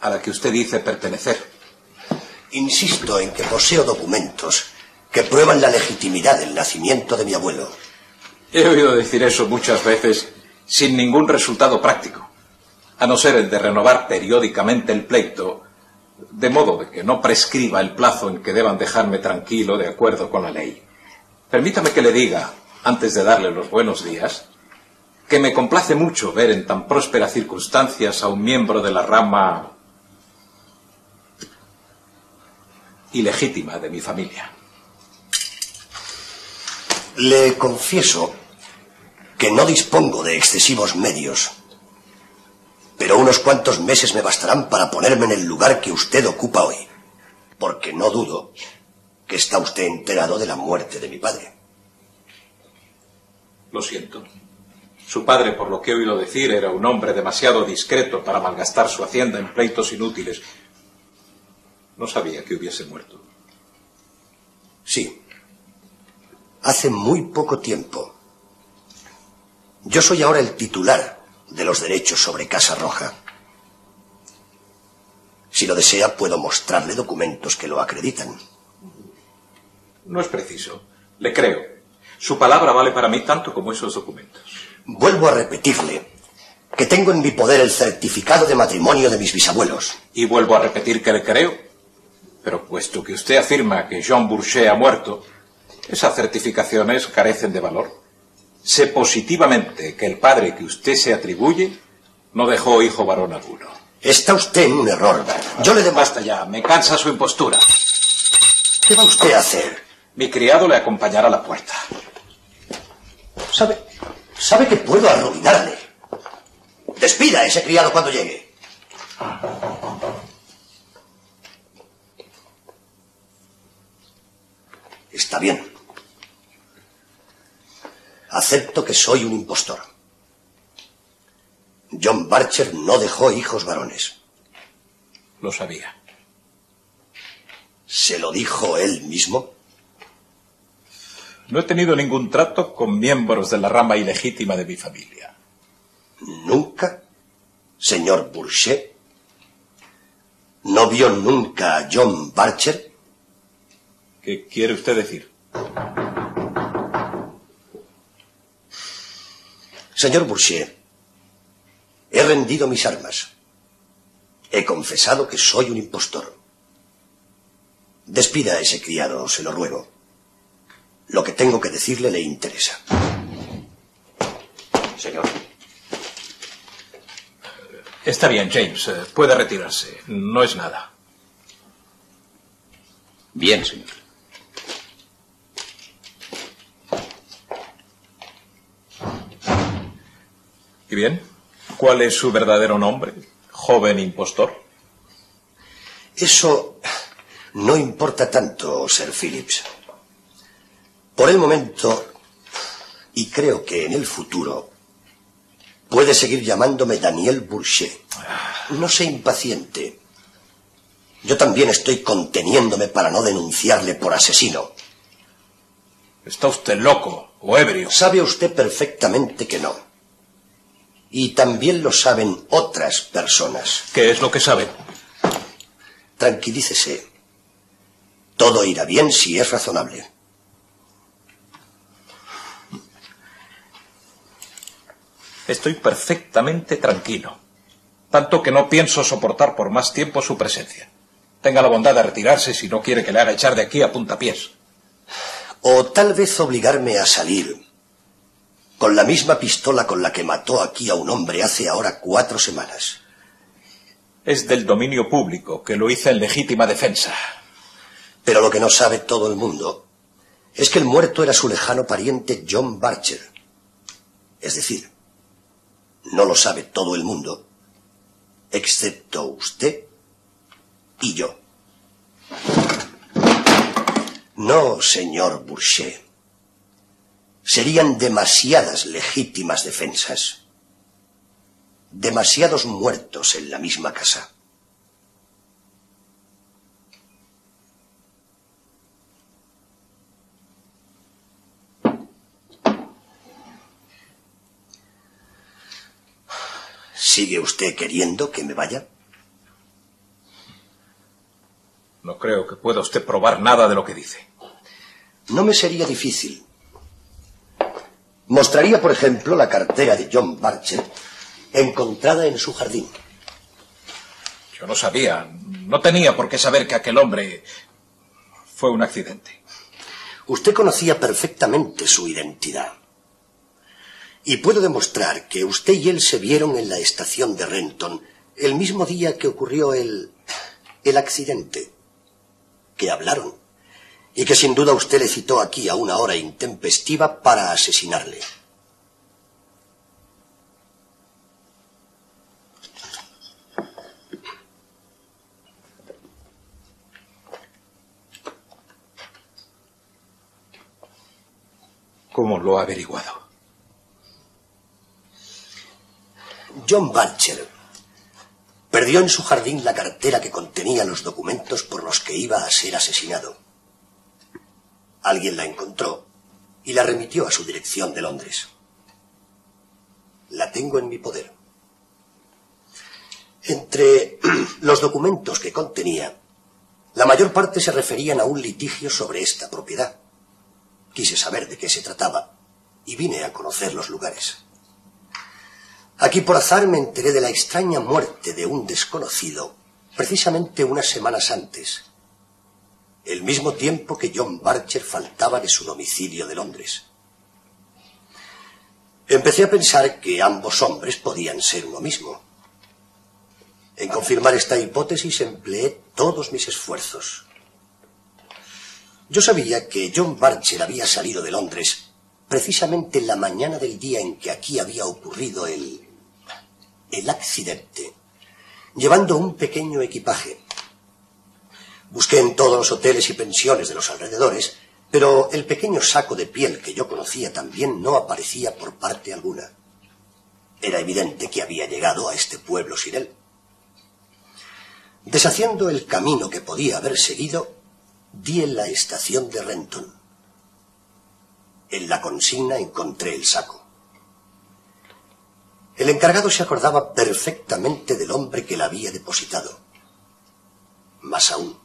Speaker 2: a la que usted dice pertenecer.
Speaker 7: Insisto en que poseo documentos que prueban la legitimidad del nacimiento de mi abuelo.
Speaker 2: He oído decir eso muchas veces sin ningún resultado práctico, a no ser el de renovar periódicamente el pleito, de modo de que no prescriba el plazo en que deban dejarme tranquilo de acuerdo con la ley. Permítame que le diga, antes de darle los buenos días, que me complace mucho ver en tan prósperas circunstancias a un miembro de la rama ilegítima de mi familia.
Speaker 7: Le confieso que no dispongo de excesivos medios, pero unos cuantos meses me bastarán para ponerme en el lugar que usted ocupa hoy, porque no dudo que está usted enterado de la muerte de mi padre.
Speaker 2: Lo siento. Su padre, por lo que he oído decir, era un hombre demasiado discreto para malgastar su hacienda en pleitos inútiles. No sabía que hubiese muerto.
Speaker 7: Sí. Hace muy poco tiempo. Yo soy ahora el titular de los derechos sobre Casa Roja. Si lo desea, puedo mostrarle documentos que lo acreditan.
Speaker 2: No es preciso. Le creo. Su palabra vale para mí tanto como esos documentos.
Speaker 7: Vuelvo a repetirle que tengo en mi poder el certificado de matrimonio de mis bisabuelos.
Speaker 2: Y vuelvo a repetir que le creo. Pero puesto que usted afirma que Jean Bourget ha muerto, esas certificaciones carecen de valor. Sé positivamente que el padre que usted se atribuye no dejó hijo varón alguno.
Speaker 7: Está usted en un error. Yo le debo...
Speaker 2: Basta ya, me cansa su impostura.
Speaker 7: ¿Qué va usted a hacer?
Speaker 2: Mi criado le acompañará a la puerta.
Speaker 7: ¿Sabe? ¿Sabe que puedo arruinarle? Despida a ese criado cuando llegue. Está bien. Acepto que soy un impostor. John Barcher no dejó hijos varones.
Speaker 2: Lo sabía.
Speaker 7: ¿Se lo dijo él mismo?
Speaker 2: No he tenido ningún trato con miembros de la rama ilegítima de mi familia.
Speaker 7: ¿Nunca? Señor Bourget. ¿No vio nunca a John Barcher?
Speaker 2: ¿Qué quiere usted decir?
Speaker 7: Señor Bourget, he rendido mis armas. He confesado que soy un impostor. Despida a ese criado, se lo ruego. Lo que tengo que decirle le interesa.
Speaker 4: Señor.
Speaker 2: Está bien, James. eh, Puede retirarse. No es nada.
Speaker 4: Bien, señor.
Speaker 2: ¿Y bien? ¿Cuál es su verdadero nombre, joven impostor?
Speaker 7: Eso no importa tanto, Sir Phillips. Por el momento, y creo que en el futuro, puede seguir llamándome Daniel Bourget. No se impaciente. Yo también estoy conteniéndome para no denunciarle por asesino.
Speaker 2: ¿Está usted loco o ebrio?
Speaker 7: Sabe usted perfectamente que no. Y también lo saben otras personas.
Speaker 2: ¿Qué es lo que saben?
Speaker 7: Tranquilícese. Todo irá bien si es razonable.
Speaker 2: Estoy perfectamente tranquilo. Tanto que no pienso soportar por más tiempo su presencia. Tenga la bondad de retirarse si no quiere que le haga echar de aquí a puntapiés.
Speaker 7: O tal vez obligarme a salir con la misma pistola con la que mató aquí a un hombre hace ahora cuatro semanas.
Speaker 2: Es del dominio público, que lo hice en legítima defensa.
Speaker 7: Pero lo que no sabe todo el mundo es que el muerto era su lejano pariente John Barcher. Es decir, no lo sabe todo el mundo, excepto usted y yo. No, señor Bourget serían demasiadas legítimas defensas, demasiados muertos en la misma casa. ¿Sigue usted queriendo que me vaya?
Speaker 2: No creo que pueda usted probar nada de lo que dice.
Speaker 7: No me sería difícil. Mostraría, por ejemplo, la cartera de John Barcher encontrada en su jardín.
Speaker 2: Yo no sabía, no tenía por qué saber que aquel hombre fue un accidente.
Speaker 7: Usted conocía perfectamente su identidad. Y puedo demostrar que usted y él se vieron en la estación de Renton el mismo día que ocurrió el, el accidente que hablaron y que sin duda usted le citó aquí a una hora intempestiva para asesinarle.
Speaker 2: ¿Cómo lo ha averiguado?
Speaker 7: John Barcher Perdió en su jardín la cartera que contenía los documentos por los que iba a ser asesinado. Alguien la encontró y la remitió a su dirección de Londres. La tengo en mi poder. Entre los documentos que contenía, la mayor parte se referían a un litigio sobre esta propiedad. Quise saber de qué se trataba y vine a conocer los lugares. Aquí por azar me enteré de la extraña muerte de un desconocido, precisamente unas semanas antes, el mismo tiempo que John Barcher faltaba de su domicilio de Londres. Empecé a pensar que ambos hombres podían ser uno mismo. En confirmar esta hipótesis empleé todos mis esfuerzos. Yo sabía que John Barcher había salido de Londres precisamente en la mañana del día en que aquí había ocurrido el el accidente, llevando un pequeño equipaje. Busqué en todos los hoteles y pensiones de los alrededores, pero el pequeño saco de piel que yo conocía también no aparecía por parte alguna. Era evidente que había llegado a este pueblo sin él. Deshaciendo el camino que podía haber seguido, di en la estación de Renton. En la consigna encontré el saco. El encargado se acordaba perfectamente del hombre que la había depositado. Más aún,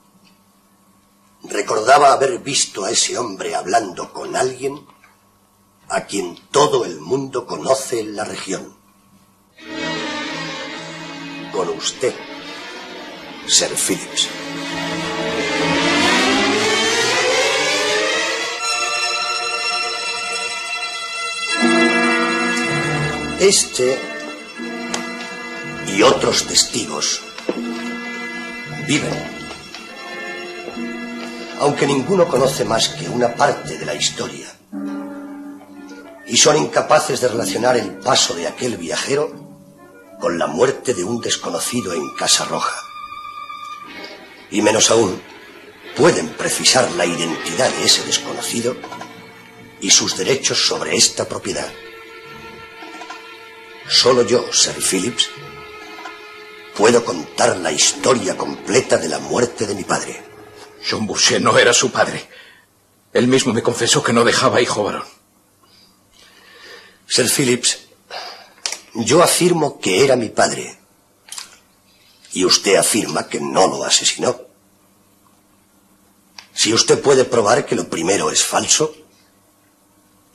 Speaker 7: recordaba haber visto a ese hombre hablando con alguien a quien todo el mundo conoce en la región. Con usted, Sir Phillips. Este y otros testigos viven, aunque ninguno conoce más que una parte de la historia, y son incapaces de relacionar el paso de aquel viajero con la muerte de un desconocido en Casa Roja. Y menos aún, pueden precisar la identidad de ese desconocido y sus derechos sobre esta propiedad. Solo yo, Sir Phillips, puedo contar la historia completa de la muerte de mi padre.
Speaker 2: John Boucher no era su padre. Él mismo me confesó que no dejaba hijo varón.
Speaker 7: Sir Phillips, yo afirmo que era mi padre. Y usted afirma que no lo asesinó. Si usted puede probar que lo primero es falso,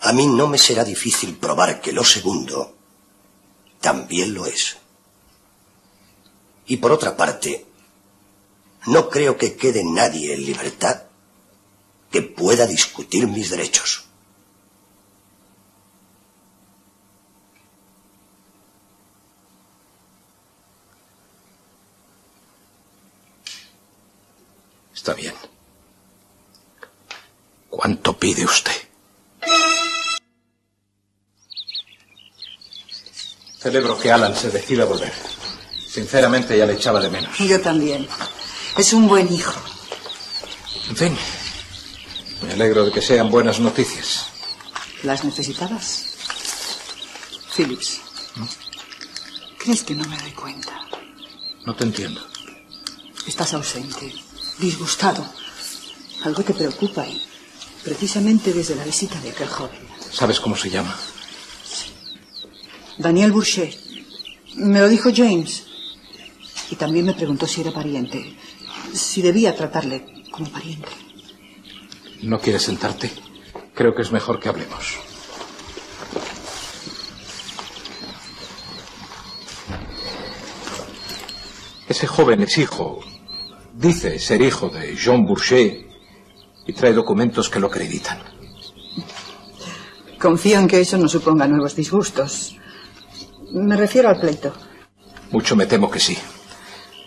Speaker 7: a mí no me será difícil probar que lo segundo también lo es. Y por otra parte, no creo que quede nadie en libertad que pueda discutir mis derechos.
Speaker 2: Está bien. ¿Cuánto pide usted? Celebro que Alan se decida a volver. Sinceramente ya le echaba de menos.
Speaker 1: Yo también. Es un buen hijo.
Speaker 2: En fin, me alegro de que sean buenas noticias.
Speaker 1: ¿Las necesitabas? Phillips, ¿crees que no me doy cuenta?
Speaker 2: No te entiendo.
Speaker 1: Estás ausente, disgustado. Algo te preocupa y precisamente desde la visita de aquel joven.
Speaker 2: ¿Sabes cómo se llama?
Speaker 1: Daniel Boucher. Me lo dijo James. Y también me preguntó si era pariente. Si debía tratarle como pariente.
Speaker 2: ¿No quieres sentarte? Creo que es mejor que hablemos. Ese joven es hijo, dice ser hijo de Jean Bourget y trae documentos que lo acreditan.
Speaker 1: Confío en que eso no suponga nuevos disgustos. Me refiero al pleito.
Speaker 2: Mucho me temo que sí.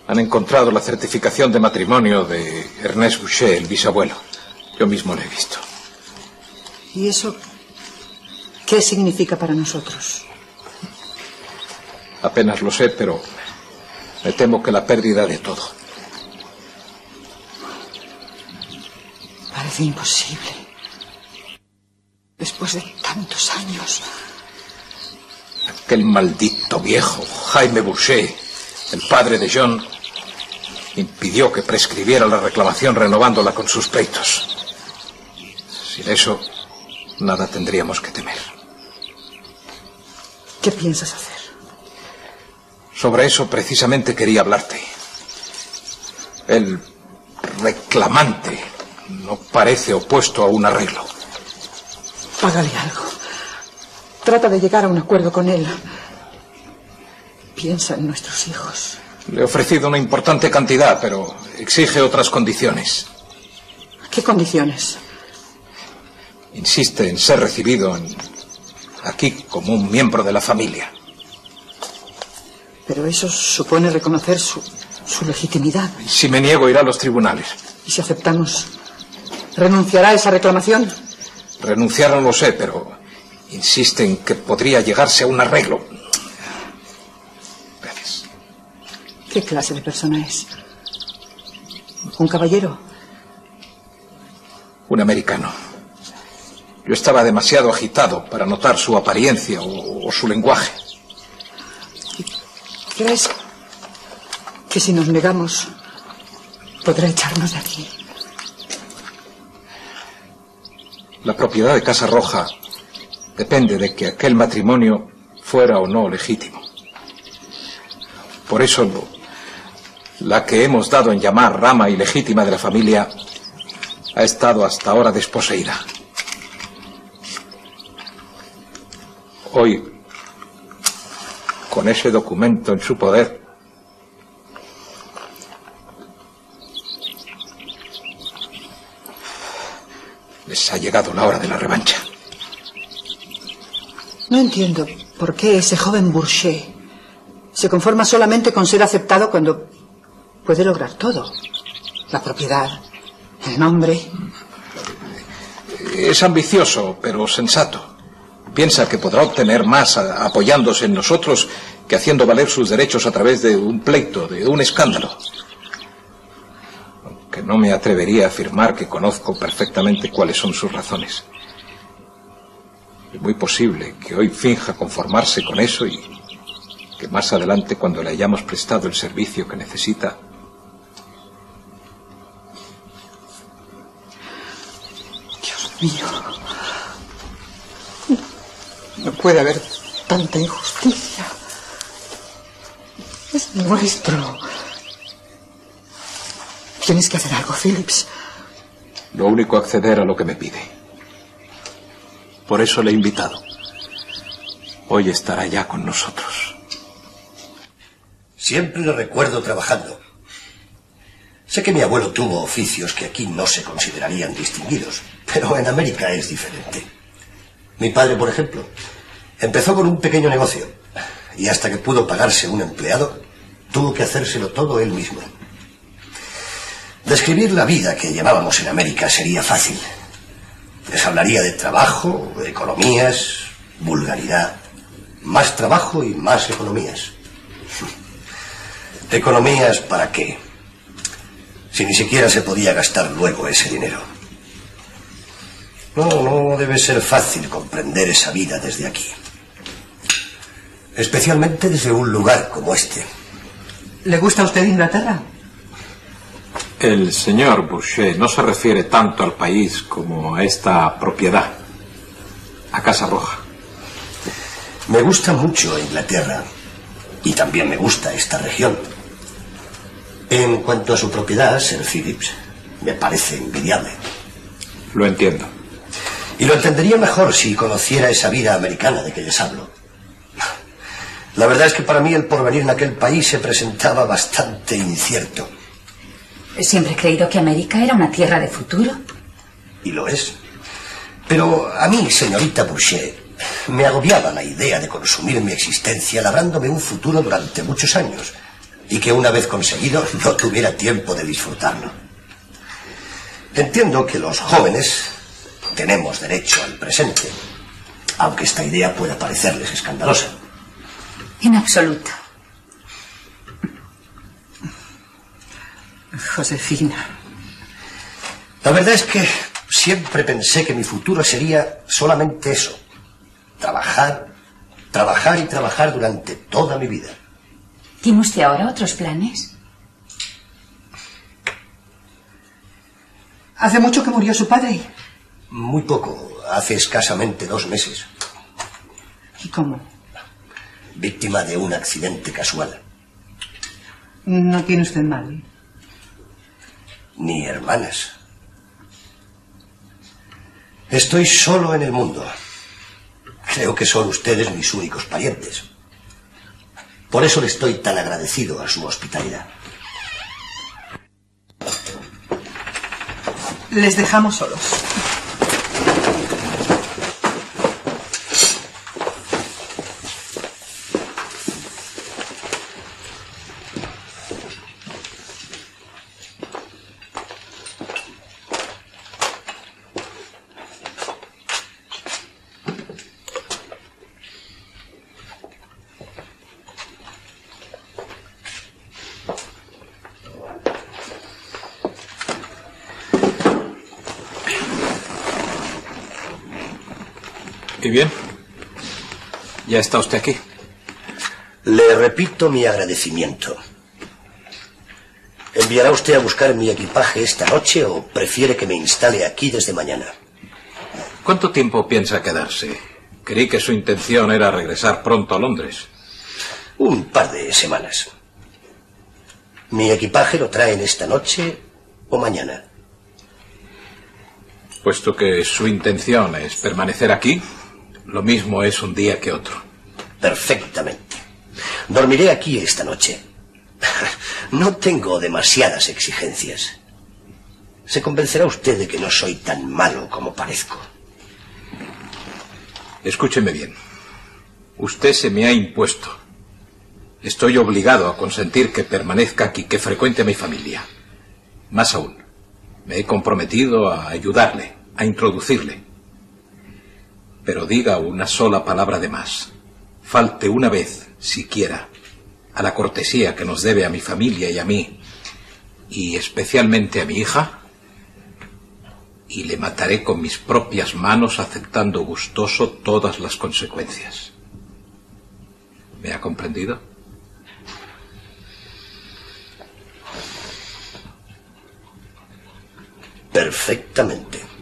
Speaker 2: Han encontrado la certificación de matrimonio de Ernest Boucher, el bisabuelo. Yo mismo lo he visto.
Speaker 1: ¿Y eso qué significa para nosotros?
Speaker 2: Apenas lo sé, pero me temo que la pérdida de todo.
Speaker 1: Parece imposible. Después de tantos años.
Speaker 2: Aquel maldito viejo, Jaime Boucher, el padre de John, impidió que prescribiera la reclamación renovándola con sus pleitos. Sin eso, nada tendríamos que temer.
Speaker 1: ¿Qué piensas hacer?
Speaker 2: Sobre eso precisamente quería hablarte. El reclamante no parece opuesto a un arreglo.
Speaker 1: Págale algo. Trata de llegar a un acuerdo con él. Piensa en nuestros hijos.
Speaker 2: Le he ofrecido una importante cantidad, pero exige otras condiciones.
Speaker 1: ¿Qué condiciones?
Speaker 2: Insiste en ser recibido en- aquí como un miembro de la familia.
Speaker 1: Pero eso supone reconocer su, su legitimidad.
Speaker 2: Si me niego, irá a los tribunales.
Speaker 1: ¿Y si aceptamos? ¿Renunciará a esa reclamación?
Speaker 2: Renunciar no lo sé, pero insiste en que podría llegarse a un arreglo.
Speaker 1: ¿Qué clase de persona es? ¿Un caballero?
Speaker 2: Un americano. Yo estaba demasiado agitado para notar su apariencia o, o su lenguaje.
Speaker 1: ¿Crees que si nos negamos podrá echarnos de aquí?
Speaker 2: La propiedad de Casa Roja depende de que aquel matrimonio fuera o no legítimo. Por eso la que hemos dado en llamar rama ilegítima de la familia ha estado hasta ahora desposeída. Hoy, con ese documento en su poder, les ha llegado la hora de la revancha.
Speaker 1: No entiendo por qué ese joven Bourget se conforma solamente con ser aceptado cuando puede lograr todo. La propiedad, el nombre.
Speaker 2: Es ambicioso, pero sensato. Piensa que podrá obtener más apoyándose en nosotros que haciendo valer sus derechos a través de un pleito, de un escándalo. Aunque no me atrevería a afirmar que conozco perfectamente cuáles son sus razones. Es muy posible que hoy finja conformarse con eso y que más adelante, cuando le hayamos prestado el servicio que necesita,
Speaker 1: mío. No puede haber tanta injusticia. Es nuestro. Tienes que hacer algo, Phillips.
Speaker 2: Lo único acceder a lo que me pide. Por eso le he invitado. Hoy estará ya con nosotros.
Speaker 7: Siempre le recuerdo trabajando. Sé que mi abuelo tuvo oficios que aquí no se considerarían distinguidos, pero en América es diferente. Mi padre, por ejemplo, empezó con un pequeño negocio y hasta que pudo pagarse un empleado, tuvo que hacérselo todo él mismo. Describir la vida que llevábamos en América sería fácil. Les hablaría de trabajo, de economías, vulgaridad. Más trabajo y más economías. ¿Economías para qué? Si ni siquiera se podía gastar luego ese dinero. No, no debe ser fácil comprender esa vida desde aquí. Especialmente desde un lugar como este.
Speaker 1: ¿Le gusta a usted Inglaterra?
Speaker 2: El señor Boucher no se refiere tanto al país como a esta propiedad, a Casa Roja.
Speaker 7: Me gusta mucho Inglaterra, Y también me gusta esta región. En cuanto a su propiedad, Sir Phillips, me parece envidiable.
Speaker 2: Lo entiendo.
Speaker 7: Y lo entendería mejor si conociera esa vida americana de que les hablo. La verdad es que para mí el porvenir en aquel país se presentaba bastante incierto.
Speaker 12: Siempre he creído que América era una tierra de futuro.
Speaker 7: Y lo es. Pero a mí, señorita Boucher, me agobiaba la idea de consumir mi existencia labrándome un futuro durante muchos años y que una vez conseguido no tuviera tiempo de disfrutarlo. Entiendo que los jóvenes tenemos derecho al presente, aunque esta idea pueda parecerles escandalosa.
Speaker 12: En absoluto.
Speaker 1: Josefina.
Speaker 7: La verdad es que siempre pensé que mi futuro sería solamente eso. Trabajar, trabajar y trabajar durante toda mi vida.
Speaker 12: ¿Tiene usted ahora otros planes?
Speaker 1: ¿Hace mucho que murió su padre?
Speaker 7: Muy poco, hace escasamente dos meses.
Speaker 1: ¿Y cómo?
Speaker 7: Víctima de un accidente casual.
Speaker 1: No tiene usted mal.
Speaker 7: Ni hermanas. Estoy solo en el mundo. Creo que son ustedes mis únicos parientes. Por eso le estoy tan agradecido a su hospitalidad.
Speaker 1: Les dejamos solos.
Speaker 2: Y bien. Ya está usted aquí.
Speaker 7: Le repito mi agradecimiento. ¿Enviará usted a buscar mi equipaje esta noche o prefiere que me instale aquí desde mañana?
Speaker 2: ¿Cuánto tiempo piensa quedarse? Creí que su intención era regresar pronto a Londres.
Speaker 7: Un par de semanas. Mi equipaje lo traen esta noche o mañana.
Speaker 2: Puesto que su intención es permanecer aquí, lo mismo es un día que otro.
Speaker 7: Perfectamente. Dormiré aquí esta noche. No tengo demasiadas exigencias. Se convencerá usted de que no soy tan malo como parezco.
Speaker 2: Escúcheme bien. Usted se me ha impuesto. Estoy obligado a consentir que permanezca aquí, que frecuente a mi familia. Más aún, me he comprometido a ayudarle, a introducirle. Pero diga una sola palabra de más. Falte una vez, siquiera, a la cortesía que nos debe a mi familia y a mí, y especialmente a mi hija, y le mataré con mis propias manos aceptando gustoso todas las consecuencias. ¿Me ha comprendido?
Speaker 7: Perfectamente.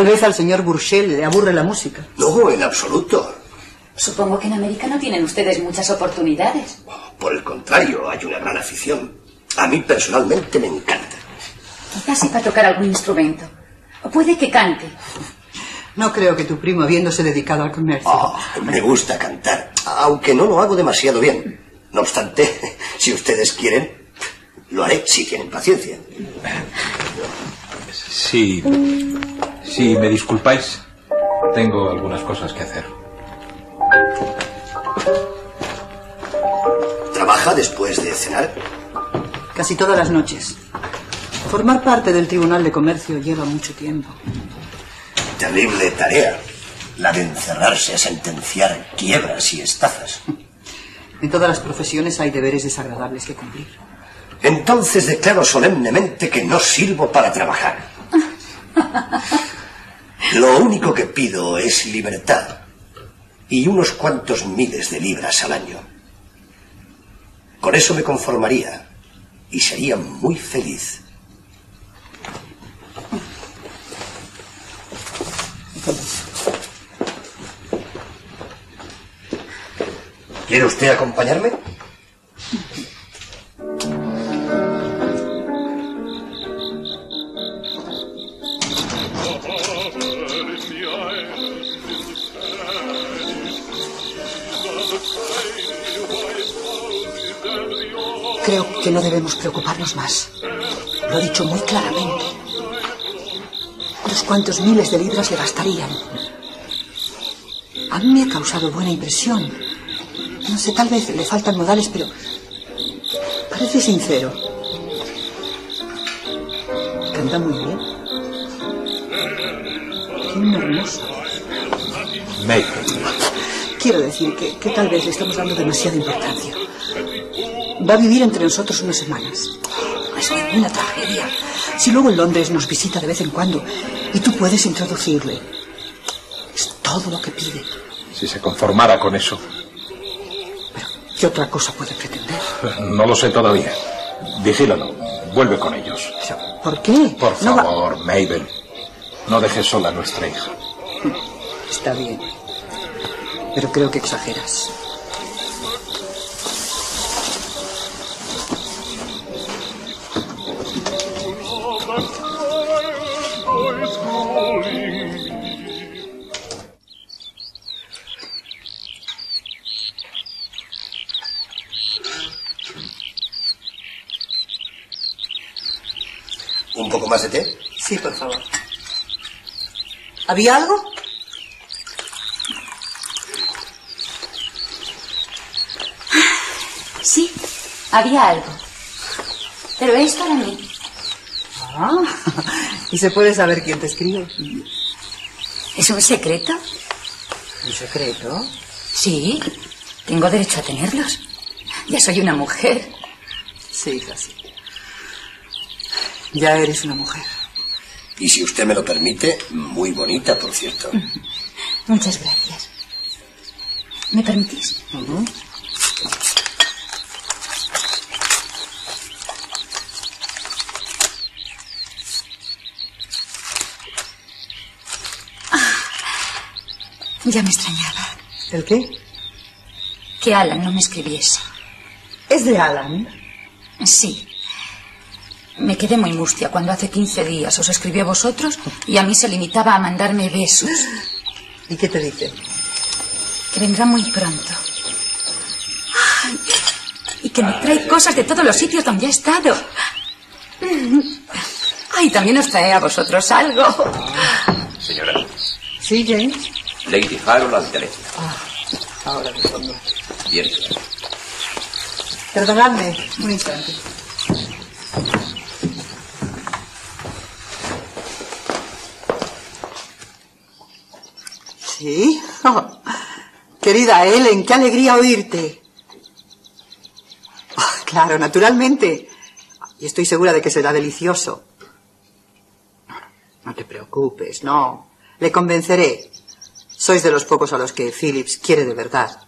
Speaker 1: Tal vez al señor Bourget le aburre la música.
Speaker 7: No, en absoluto.
Speaker 12: Supongo que en América no tienen ustedes muchas oportunidades.
Speaker 7: Por el contrario, hay una gran afición. A mí personalmente me encanta.
Speaker 12: Quizás sepa tocar algún instrumento. O puede que cante.
Speaker 1: No creo que tu primo, habiéndose dedicado al comercio.
Speaker 7: Oh, me gusta cantar, aunque no lo hago demasiado bien. No obstante, si ustedes quieren, lo haré si tienen paciencia.
Speaker 2: Sí. Si me disculpáis, tengo algunas cosas que hacer.
Speaker 7: ¿Trabaja después de cenar?
Speaker 1: Casi todas las noches. Formar parte del Tribunal de Comercio lleva mucho tiempo.
Speaker 7: Terrible tarea, la de encerrarse a sentenciar quiebras y estafas.
Speaker 1: En todas las profesiones hay deberes desagradables que cumplir.
Speaker 7: Entonces declaro solemnemente que no sirvo para trabajar. Lo único que pido es libertad y unos cuantos miles de libras al año. Con eso me conformaría y sería muy feliz. ¿Quiere usted acompañarme?
Speaker 1: Creo que no debemos preocuparnos más. Lo he dicho muy claramente. Unos cuantos miles de libras le bastarían. A mí me ha causado buena impresión. No sé, tal vez le faltan modales, pero parece sincero. Canta muy bien. Tiene un hermoso.
Speaker 2: May,
Speaker 1: Quiero decir que, que tal vez le estamos dando demasiada importancia. Va a vivir entre nosotros unas semanas. Es ninguna tragedia. Si luego en Londres nos visita de vez en cuando y tú puedes introducirle. Es todo lo que pide.
Speaker 2: si se conformara con eso.
Speaker 1: ¿Qué otra cosa puede pretender?
Speaker 2: No lo sé todavía. Vigílalo. Vuelve con ellos.
Speaker 1: ¿Por qué?
Speaker 2: Por
Speaker 1: No va-
Speaker 2: favor, Mabel. No dejes sola a nuestra hija.
Speaker 1: Está bien. Pero creo que exageras.
Speaker 7: Más de té?
Speaker 1: Sí, por favor. ¿Había algo?
Speaker 12: Sí, había algo. Pero es para mí.
Speaker 1: Ah, ¿y se puede saber quién te escribe?
Speaker 12: ¿Es un secreto?
Speaker 1: ¿Un secreto?
Speaker 12: Sí, tengo derecho a tenerlos. Ya soy una mujer.
Speaker 1: Sí, hija, sí. Ya eres una mujer.
Speaker 7: Y si usted me lo permite, muy bonita, por cierto.
Speaker 12: Muchas gracias. ¿Me permitís? Ah, ya me extrañaba.
Speaker 1: ¿El qué?
Speaker 12: Que Alan no me escribiese.
Speaker 1: ¿Es de Alan?
Speaker 12: Sí. Me quedé muy mustia cuando hace 15 días os escribió a vosotros y a mí se limitaba a mandarme besos.
Speaker 1: ¿Y qué te dice?
Speaker 12: Que vendrá muy pronto. Ay, y que me trae cosas de todos los sitios donde he estado. Ay, también os trae a vosotros algo.
Speaker 4: Señora,
Speaker 1: Sí, James.
Speaker 4: Lady Harold al teléfono.
Speaker 1: Ahora me pongo.
Speaker 4: Bien.
Speaker 1: Perdonadme un instante. ¿Sí? Querida Ellen, qué alegría oírte. Oh, claro, naturalmente. Y estoy segura de que será delicioso. No te preocupes, no. Le convenceré. Sois de los pocos a los que Phillips quiere de verdad.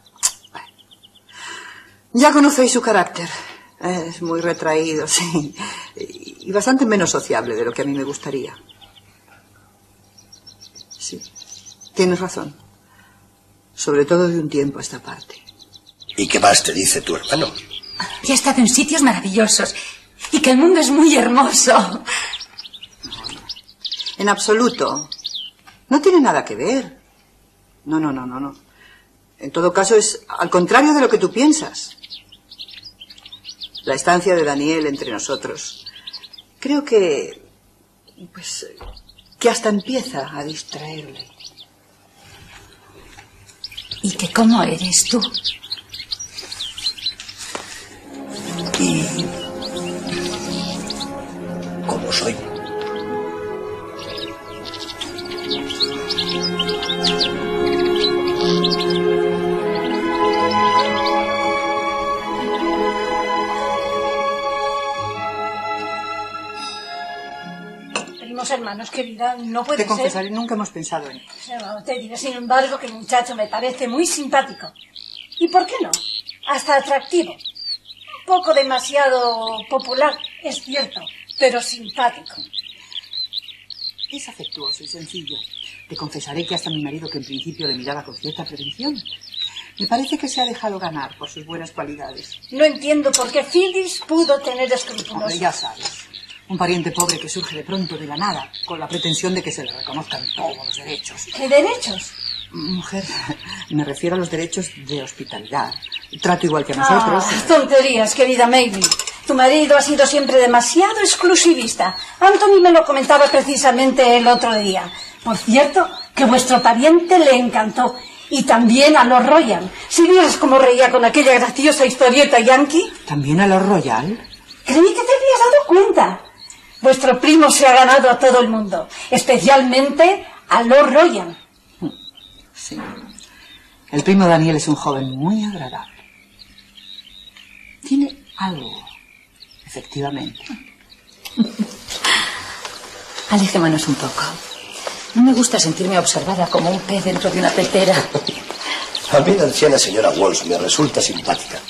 Speaker 1: Ya conocéis su carácter. Es muy retraído, sí. Y bastante menos sociable de lo que a mí me gustaría. Sí. Tienes razón. Sobre todo de un tiempo a esta parte.
Speaker 7: ¿Y qué más te dice tu hermano?
Speaker 12: Y he estado en sitios maravillosos. Y que el mundo es muy hermoso.
Speaker 1: En absoluto. No tiene nada que ver. No, no, no, no, no. En todo caso es al contrario de lo que tú piensas. La estancia de Daniel entre nosotros. Creo que... Pues... que hasta empieza a distraerle.
Speaker 12: ¿Y que cómo eres tú?
Speaker 7: Y... ¿Cómo soy?
Speaker 13: Hermanos, querida. No puede
Speaker 1: Te confesaré, nunca hemos pensado en
Speaker 13: ser. No, te diré, sin embargo, que el muchacho me parece muy simpático. ¿Y por qué no? Hasta atractivo. Un poco demasiado popular, es cierto, pero simpático.
Speaker 1: Es afectuoso y sencillo. Te confesaré que hasta mi marido, que en principio le miraba con cierta prevención, me parece que se ha dejado ganar por sus buenas cualidades.
Speaker 13: No entiendo por qué Phyllis pudo tener escrúpulos.
Speaker 1: Ya sabes. Un pariente pobre que surge de pronto de la nada, con la pretensión de que se le reconozcan todos los derechos.
Speaker 13: ¿Qué derechos?
Speaker 1: Mujer, me refiero a los derechos de hospitalidad. Trato igual que a nosotros.
Speaker 13: Ah, tonterías, querida Maybe. Tu marido ha sido siempre demasiado exclusivista. Anthony me lo comentaba precisamente el otro día. Por cierto, que vuestro pariente le encantó. Y también a los Royal. Si vieras cómo reía con aquella graciosa historieta yankee.
Speaker 1: ¿También a los Royal?
Speaker 13: Creí que te habías dado cuenta. Vuestro primo se ha ganado a todo el mundo, especialmente a los Royal.
Speaker 1: Sí. El primo Daniel es un joven muy agradable. Tiene algo, efectivamente.
Speaker 12: Alejémonos un poco. No me gusta sentirme observada como un pez dentro de una pecera.
Speaker 7: A mí la anciana señora Walsh me resulta simpática.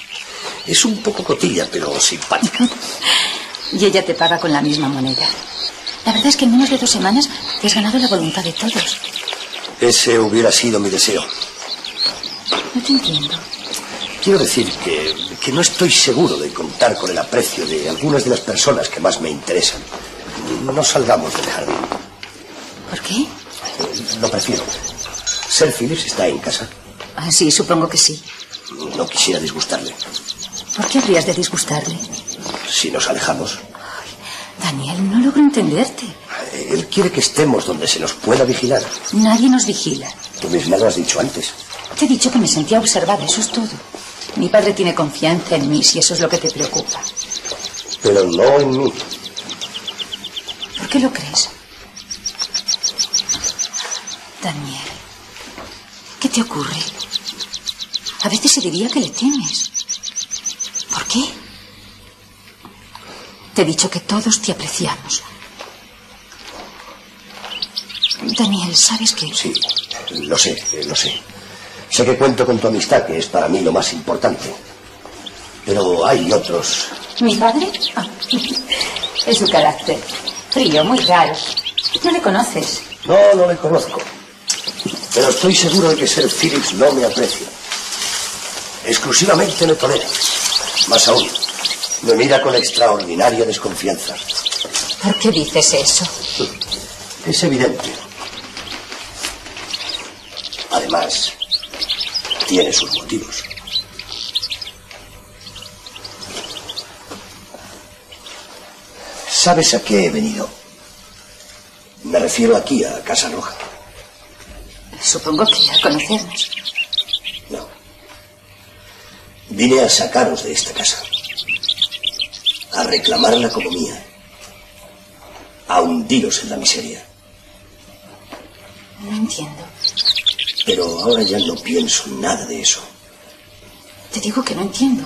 Speaker 7: Es un poco cotilla, pero simpática.
Speaker 12: Y ella te paga con la misma moneda. La verdad es que en menos de dos semanas te has ganado la voluntad de todos.
Speaker 7: Ese hubiera sido mi deseo.
Speaker 12: No te entiendo.
Speaker 7: Quiero decir que, que no estoy seguro de contar con el aprecio de algunas de las personas que más me interesan. No salgamos del jardín.
Speaker 12: ¿Por qué?
Speaker 7: Lo prefiero. Sir Phillips está en casa.
Speaker 12: Ah, sí, supongo que sí.
Speaker 7: No quisiera disgustarle.
Speaker 12: ¿Por qué habrías de disgustarle?
Speaker 7: Si nos alejamos,
Speaker 12: Daniel, no logro entenderte.
Speaker 7: él quiere que estemos donde se nos pueda vigilar.
Speaker 12: Nadie nos vigila.
Speaker 7: Tú misma lo has dicho antes.
Speaker 12: Te he dicho que me sentía observada, eso es todo. Mi padre tiene confianza en mí, si eso es lo que te preocupa.
Speaker 7: Pero no en mí.
Speaker 12: ¿Por qué lo crees? Daniel, ¿qué te ocurre? A veces se diría que le temes. ¿Por qué? Te he dicho que todos te apreciamos. Daniel, ¿sabes qué?
Speaker 7: Sí, lo sé, lo sé. Sé que cuento con tu amistad, que es para mí lo más importante. Pero hay otros.
Speaker 12: ¿Mi padre? Ah, es su carácter. Frío, muy raro. No le conoces.
Speaker 7: No, no le conozco. Pero estoy seguro de que Sir Phillips no me aprecia. Exclusivamente me tolera. Más aún, me mira con extraordinaria desconfianza.
Speaker 12: ¿Por qué dices eso?
Speaker 7: Es evidente. Además, tiene sus motivos. ¿Sabes a qué he venido? Me refiero aquí a Casa Roja.
Speaker 12: Supongo que a conocernos.
Speaker 7: No. Vine a sacaros de esta casa. A reclamarla como mía. A hundiros en la miseria.
Speaker 12: No entiendo.
Speaker 7: Pero ahora ya no pienso nada de eso.
Speaker 12: Te digo que no entiendo.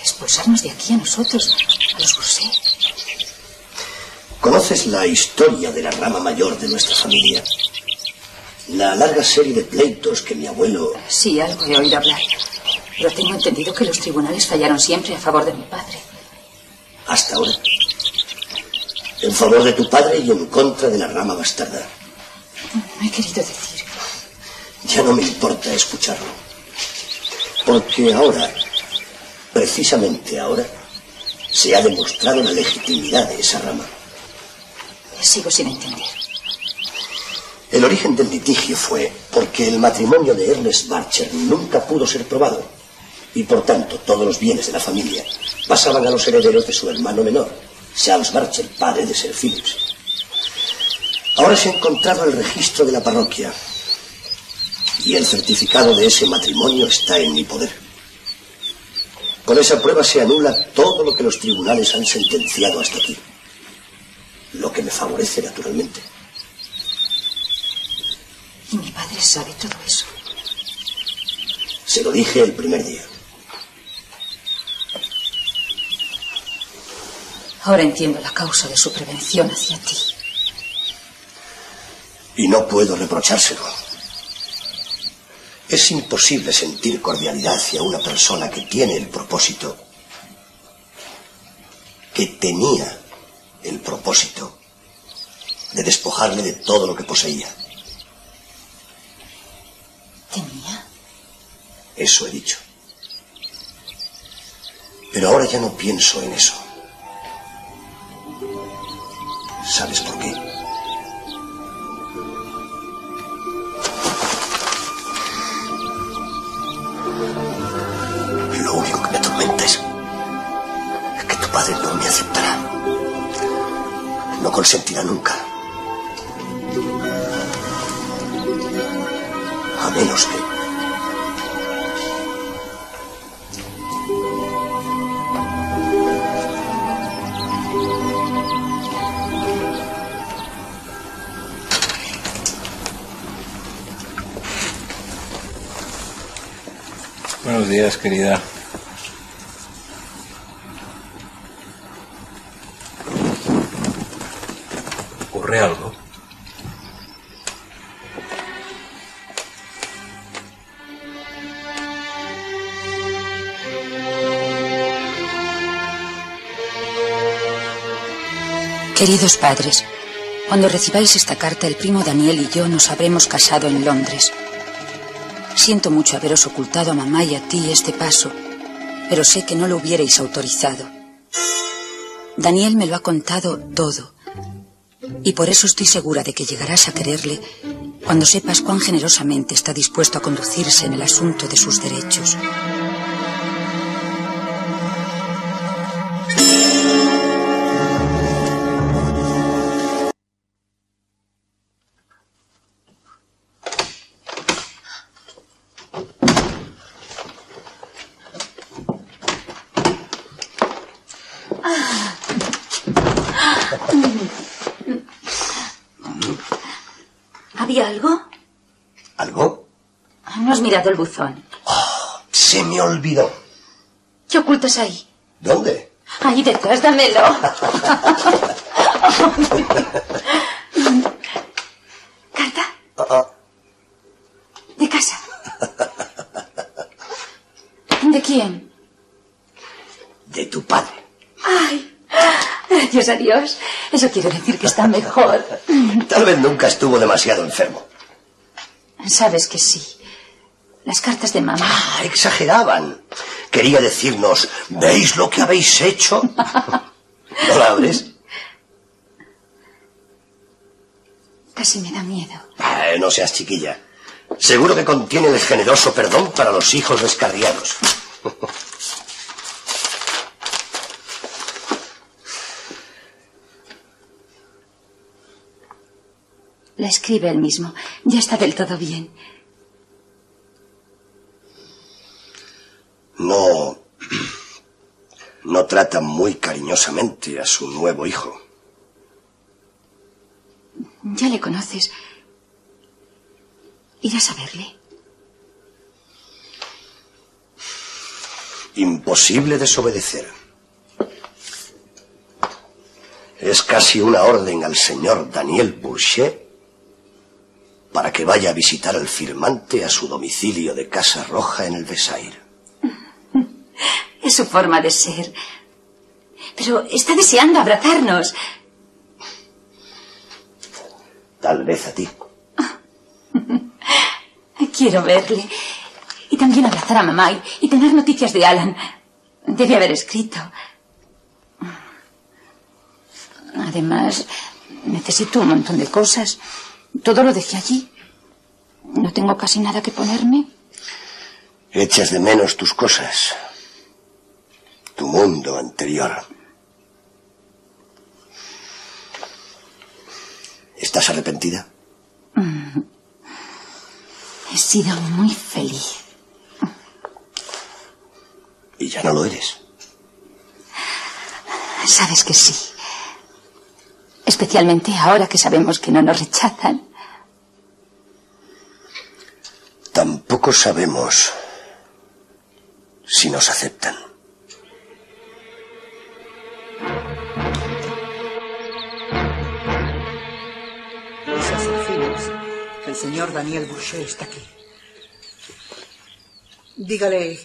Speaker 12: Expulsarnos de aquí a nosotros, a los Boucher.
Speaker 7: ¿Conoces la historia de la rama mayor de nuestra familia? La larga serie de pleitos que mi abuelo...
Speaker 12: Sí, algo he oído hablar. Pero tengo entendido que los tribunales fallaron siempre a favor de mi padre.
Speaker 7: Hasta ahora. En favor de tu padre y en contra de la rama bastarda.
Speaker 12: No he querido decir.
Speaker 7: Ya no me importa escucharlo. Porque ahora, precisamente ahora, se ha demostrado la legitimidad de esa rama.
Speaker 12: Sigo sin entender.
Speaker 7: El origen del litigio fue porque el matrimonio de Ernest Barcher nunca pudo ser probado y por tanto todos los bienes de la familia pasaban a los herederos de su hermano menor, Charles Barcher, padre de Sir Phillips. Ahora se ha encontrado el registro de la parroquia y el certificado de ese matrimonio está en mi poder. Con esa prueba se anula todo lo que los tribunales han sentenciado hasta aquí. Lo que me favorece naturalmente.
Speaker 12: Y mi padre sabe todo eso.
Speaker 7: Se lo dije el primer día.
Speaker 12: Ahora entiendo la causa de su prevención hacia ti.
Speaker 7: Y no puedo reprochárselo. Es imposible sentir cordialidad hacia una persona que tiene el propósito, que tenía el propósito de despojarle de todo lo que poseía.
Speaker 12: ¿Tenía?
Speaker 7: Eso he dicho. Pero ahora ya no pienso en eso. ¿Sabes por qué? Lo único que me atormenta es que tu padre no me aceptará. No consentirá nunca. A menos que...
Speaker 2: Buenos días, querida. ¿Ocurre algo?
Speaker 12: Queridos padres, cuando recibáis esta carta, el primo Daniel y yo nos habremos casado en Londres. Siento mucho haberos ocultado a mamá y a ti este paso, pero sé que no lo hubierais autorizado. Daniel me lo ha contado todo, y por eso estoy segura de que llegarás a quererle cuando sepas cuán generosamente está dispuesto a conducirse en el asunto de sus derechos. El buzón.
Speaker 7: Se me olvidó.
Speaker 12: ¿Qué ocultas ahí?
Speaker 7: ¿Dónde?
Speaker 12: Ahí detrás, dámelo. ¿Carta?
Speaker 7: Ah, ah.
Speaker 12: ¿De casa? ¿De quién?
Speaker 7: De tu padre.
Speaker 12: Ay, gracias a Dios. Eso quiere decir que está mejor.
Speaker 7: Tal vez nunca estuvo demasiado enfermo.
Speaker 12: Sabes que sí. Las cartas de mamá.
Speaker 7: Ah, exageraban. Quería decirnos, ¿veis lo que habéis hecho? ¿No la abres?
Speaker 12: Casi me da miedo.
Speaker 7: Ah, no seas chiquilla. Seguro que contiene el generoso perdón para los hijos descarriados.
Speaker 12: La escribe él mismo. Ya está del todo bien.
Speaker 7: No. No trata muy cariñosamente a su nuevo hijo.
Speaker 12: Ya le conoces. ¿Irás a verle?
Speaker 7: Imposible desobedecer. Es casi una orden al señor Daniel Bourget para que vaya a visitar al firmante a su domicilio de Casa Roja en el Besaire.
Speaker 12: Es su forma de ser. Pero está deseando abrazarnos.
Speaker 7: Tal vez a ti.
Speaker 12: Quiero verle. Y también abrazar a mamá y, y tener noticias de Alan. Debe haber escrito. Además, necesito un montón de cosas. Todo lo dejé allí. No tengo casi nada que ponerme.
Speaker 7: Echas de menos tus cosas. Tu mundo anterior. ¿Estás arrepentida?
Speaker 12: He sido muy feliz.
Speaker 7: Y ya no lo eres.
Speaker 12: Sabes que sí. Especialmente ahora que sabemos que no nos rechazan.
Speaker 7: Tampoco sabemos si nos aceptan.
Speaker 1: Señor Daniel Boucher está aquí. Dígale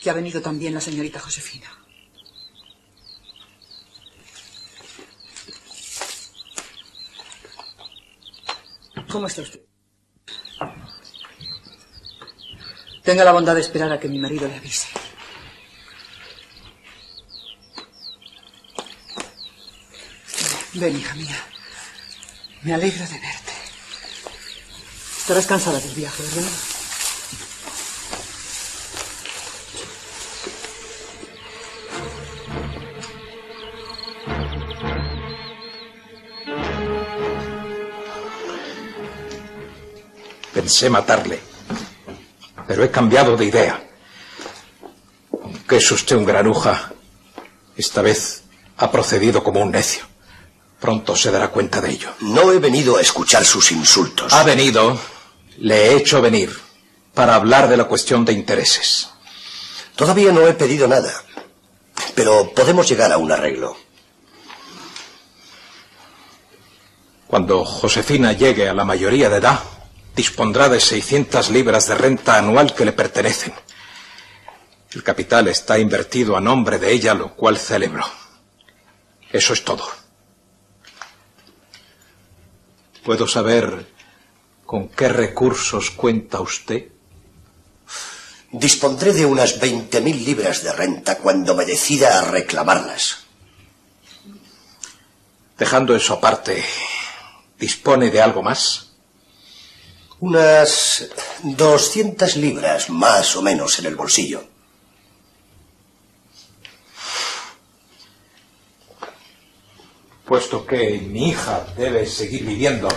Speaker 1: que ha venido también la señorita Josefina. ¿Cómo está usted? Tenga la bondad de esperar a que mi marido le avise. Ven, hija mía. Me alegro de verte. Estarás cansada del viaje, ¿verdad?
Speaker 2: Pensé matarle, pero he cambiado de idea. Aunque es usted un granuja, esta vez ha procedido como un necio. Pronto se dará cuenta de ello.
Speaker 7: No he venido a escuchar sus insultos.
Speaker 2: Ha venido, le he hecho venir, para hablar de la cuestión de intereses.
Speaker 7: Todavía no he pedido nada, pero podemos llegar a un arreglo.
Speaker 2: Cuando Josefina llegue a la mayoría de edad, dispondrá de 600 libras de renta anual que le pertenecen. El capital está invertido a nombre de ella, lo cual celebro. Eso es todo. ¿Puedo saber con qué recursos cuenta usted?
Speaker 7: Dispondré de unas 20.000 libras de renta cuando me decida a reclamarlas.
Speaker 2: Dejando eso aparte, ¿dispone de algo más?
Speaker 7: Unas 200 libras más o menos en el bolsillo.
Speaker 2: Puesto que mi hija debe seguir viviendo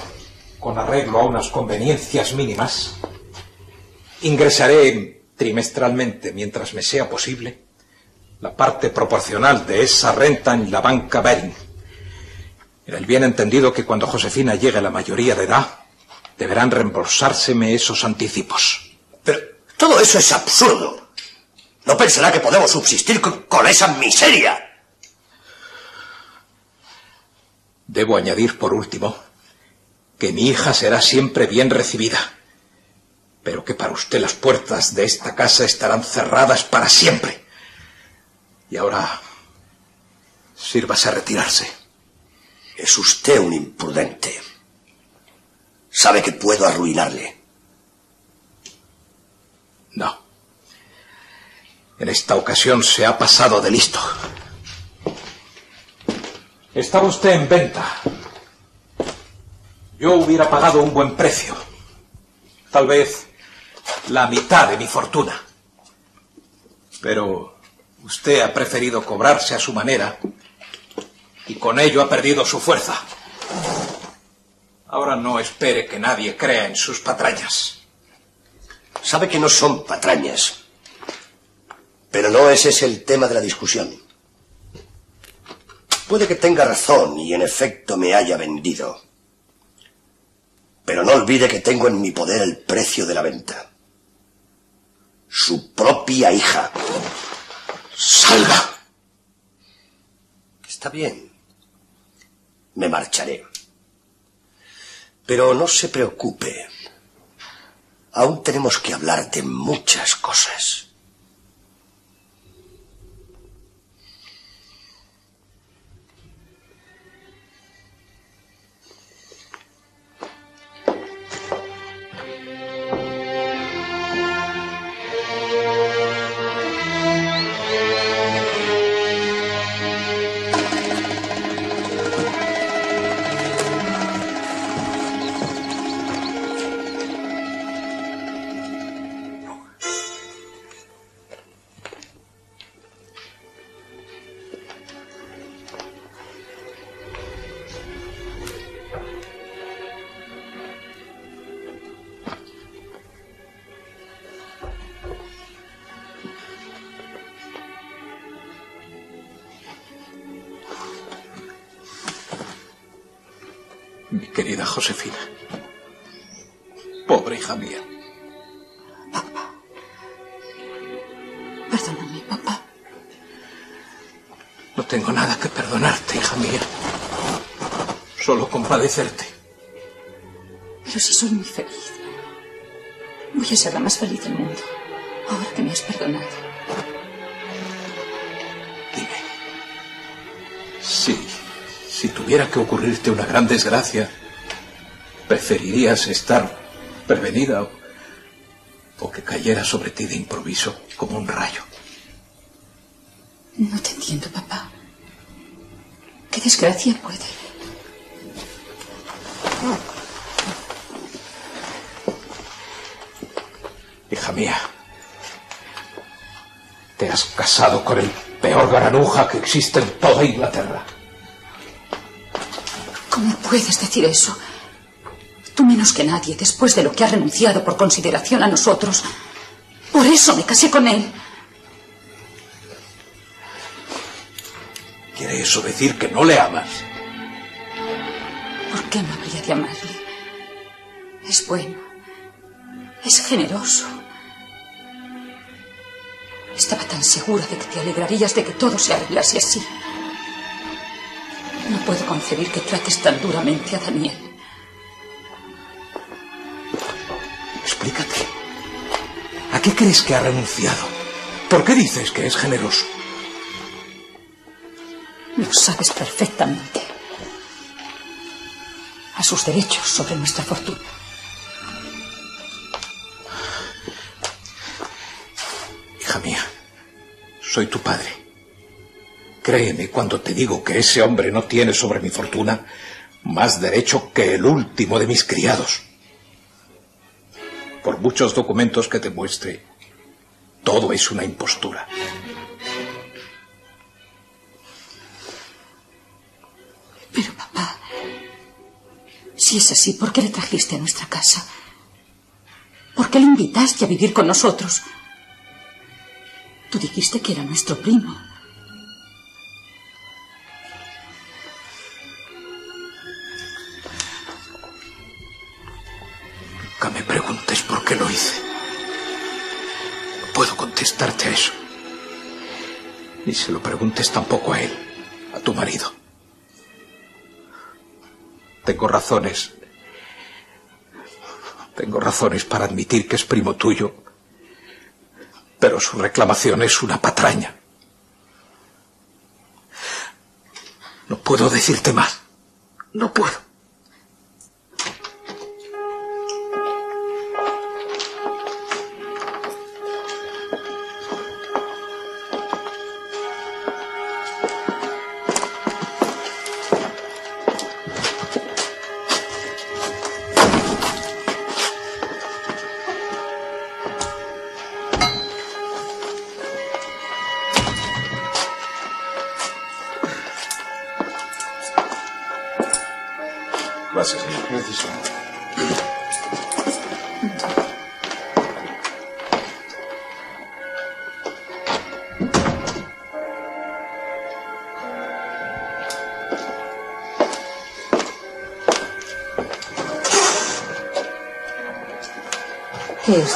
Speaker 2: con arreglo a unas conveniencias mínimas, ingresaré trimestralmente, mientras me sea posible, la parte proporcional de esa renta en la banca Bering. En el bien entendido que cuando Josefina llegue a la mayoría de edad, deberán reembolsárseme esos anticipos.
Speaker 7: Pero todo eso es absurdo. No pensará que podemos subsistir con, con esa miseria.
Speaker 2: Debo añadir, por último, que mi hija será siempre bien recibida, pero que para usted las puertas de esta casa estarán cerradas para siempre. Y ahora, sírvase a retirarse.
Speaker 7: Es usted un imprudente. Sabe que puedo arruinarle.
Speaker 2: No. En esta ocasión se ha pasado de listo. Estaba usted en venta. Yo hubiera pagado un buen precio. Tal vez la mitad de mi fortuna. Pero usted ha preferido cobrarse a su manera y con ello ha perdido su fuerza. Ahora no espere que nadie crea en sus patrañas.
Speaker 7: Sabe que no son patrañas. Pero no ese es el tema de la discusión. Puede que tenga razón y en efecto me haya vendido. Pero no olvide que tengo en mi poder el precio de la venta. Su propia hija. ¡Salva! Está bien. Me marcharé. Pero no se preocupe. Aún tenemos que hablar de muchas cosas.
Speaker 12: Pero si soy muy feliz. Voy a ser la más feliz del mundo, ahora que me has perdonado.
Speaker 2: Si, si tuviera que ocurrirte una gran desgracia, ¿preferirías estar prevenida o, o que cayera sobre ti de improviso como un rayo?
Speaker 12: No te entiendo, papá. ¿Qué desgracia puede?
Speaker 2: Casado con el peor granuja que existe en toda Inglaterra.
Speaker 12: ¿Cómo puedes decir eso? Tú menos que nadie, después de lo que has renunciado por consideración a nosotros. Por eso me casé con él.
Speaker 2: ¿Quiere eso decir que no le amas?
Speaker 12: ¿Por qué no habría de amarle? Es bueno. Es generoso. Segura de que te alegrarías de que todo se arreglase así. No puedo concebir que trates tan duramente a Daniel.
Speaker 2: Explícate. ¿A qué crees que ha renunciado? ¿Por qué dices que es generoso?
Speaker 12: Lo sabes perfectamente. A sus derechos sobre nuestra fortuna.
Speaker 2: Soy tu padre. Créeme cuando te digo que ese hombre no tiene sobre mi fortuna más derecho que el último de mis criados. Por muchos documentos que te muestre, todo es una impostura.
Speaker 12: Pero papá, si es así, ¿por qué le trajiste a nuestra casa? ¿Por qué le invitaste a vivir con nosotros? Tú dijiste que era nuestro primo.
Speaker 2: Nunca me preguntes por qué lo hice. No puedo contestarte a eso. Ni se lo preguntes tampoco a él, a tu marido. Tengo razones. Tengo razones para admitir que es primo tuyo. Pero su reclamación es una patraña. No puedo decirte más. No puedo.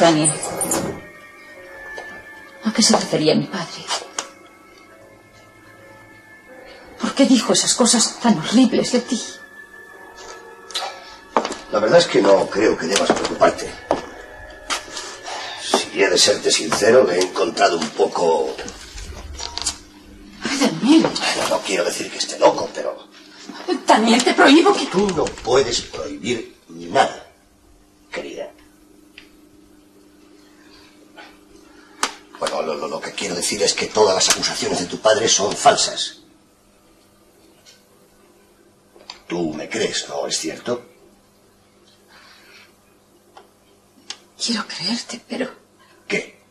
Speaker 12: ¿Qué es, Daniel? ¿A qué se refería mi padre? ¿Por qué dijo esas cosas tan horribles de ti?
Speaker 7: La verdad es que no creo que debas preocuparte. Si he de serte sincero, le he encontrado un poco...
Speaker 12: Ay, Daniel,
Speaker 7: No, no quiero decir que esté loco, pero
Speaker 12: Daniel, te prohíbo que...
Speaker 7: tú no puedes prohibir nada, querida. Bueno, lo, lo- lo que quiero decir es que todas las acusaciones de tu padre son falsas. Tú me crees, ¿no es cierto?
Speaker 12: Quiero creerte, pero...
Speaker 7: ¿Qué?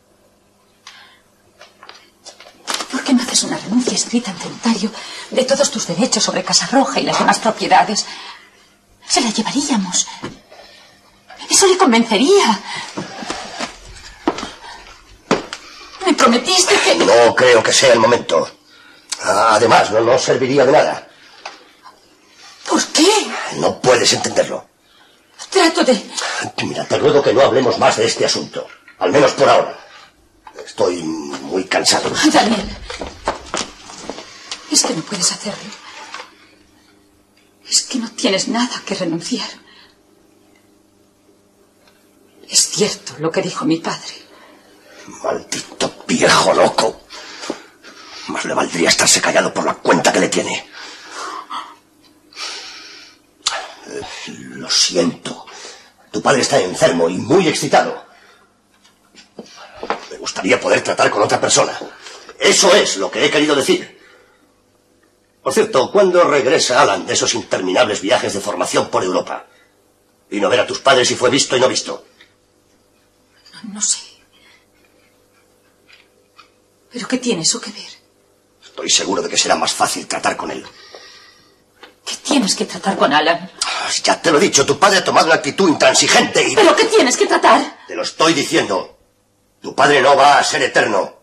Speaker 12: ¿Por qué no haces una renuncia escrita ante notario de todos tus derechos sobre Casa Roja y las demás propiedades? Se la llevaríamos. Eso le convencería. Me prometiste que...
Speaker 7: No creo que sea el momento. Además, no, no serviría de nada.
Speaker 12: ¿Por qué?
Speaker 7: No puedes entenderlo.
Speaker 12: Trato de...
Speaker 7: Mira, te ruego que no hablemos más de este asunto. Al menos por ahora. Estoy muy cansado.
Speaker 12: Daniel. Es que no puedes hacerlo. Es que no tienes nada que renunciar. Es cierto lo que dijo mi padre.
Speaker 7: Maldito viejo loco. Más le valdría estarse callado por la cuenta que le tiene. Lo siento. Tu padre está enfermo y muy excitado. Me gustaría poder tratar con otra persona. Eso es lo que he querido decir. Por cierto, ¿cuándo regresa Alan de esos interminables viajes de formación por Europa? Vino a ver a tus padres y fue visto y no visto.
Speaker 12: No, no sé. ¿Pero qué tiene eso que ver?
Speaker 7: Estoy seguro de que será más fácil tratar con él.
Speaker 12: ¿Qué tienes que tratar con Alan?
Speaker 7: Ya te lo he dicho, tu padre ha tomado una actitud intransigente y...
Speaker 12: ¿Pero qué tienes que tratar?
Speaker 7: Te lo estoy diciendo. Tu padre no va a ser eterno.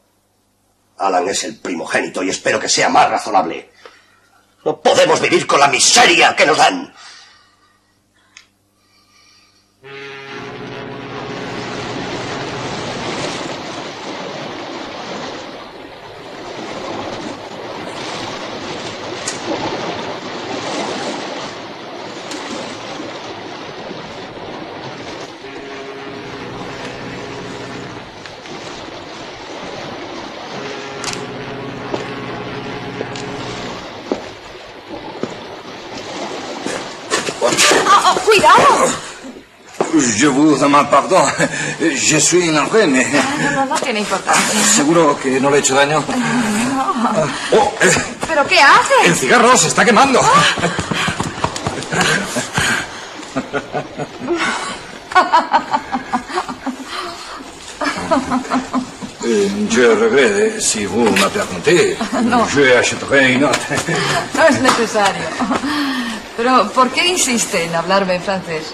Speaker 7: Alan es el primogénito y espero que sea más razonable. No podemos vivir con la miseria que nos dan.
Speaker 8: ¡Oh, oh, cuidado!
Speaker 14: Je vous demande. Je suis navré, mais
Speaker 8: No, no, no tiene importancia.
Speaker 14: seguro que no le he hecho daño.
Speaker 8: No.
Speaker 14: Oh, eh,
Speaker 8: ¿Pero qué hace?
Speaker 14: el cigarro se está quemando. Eh, Je regrette si vous me permettez.
Speaker 8: No.
Speaker 14: Je achèterai une autre.
Speaker 8: No es necesario. Pero, ¿por qué insiste en hablarme en francés?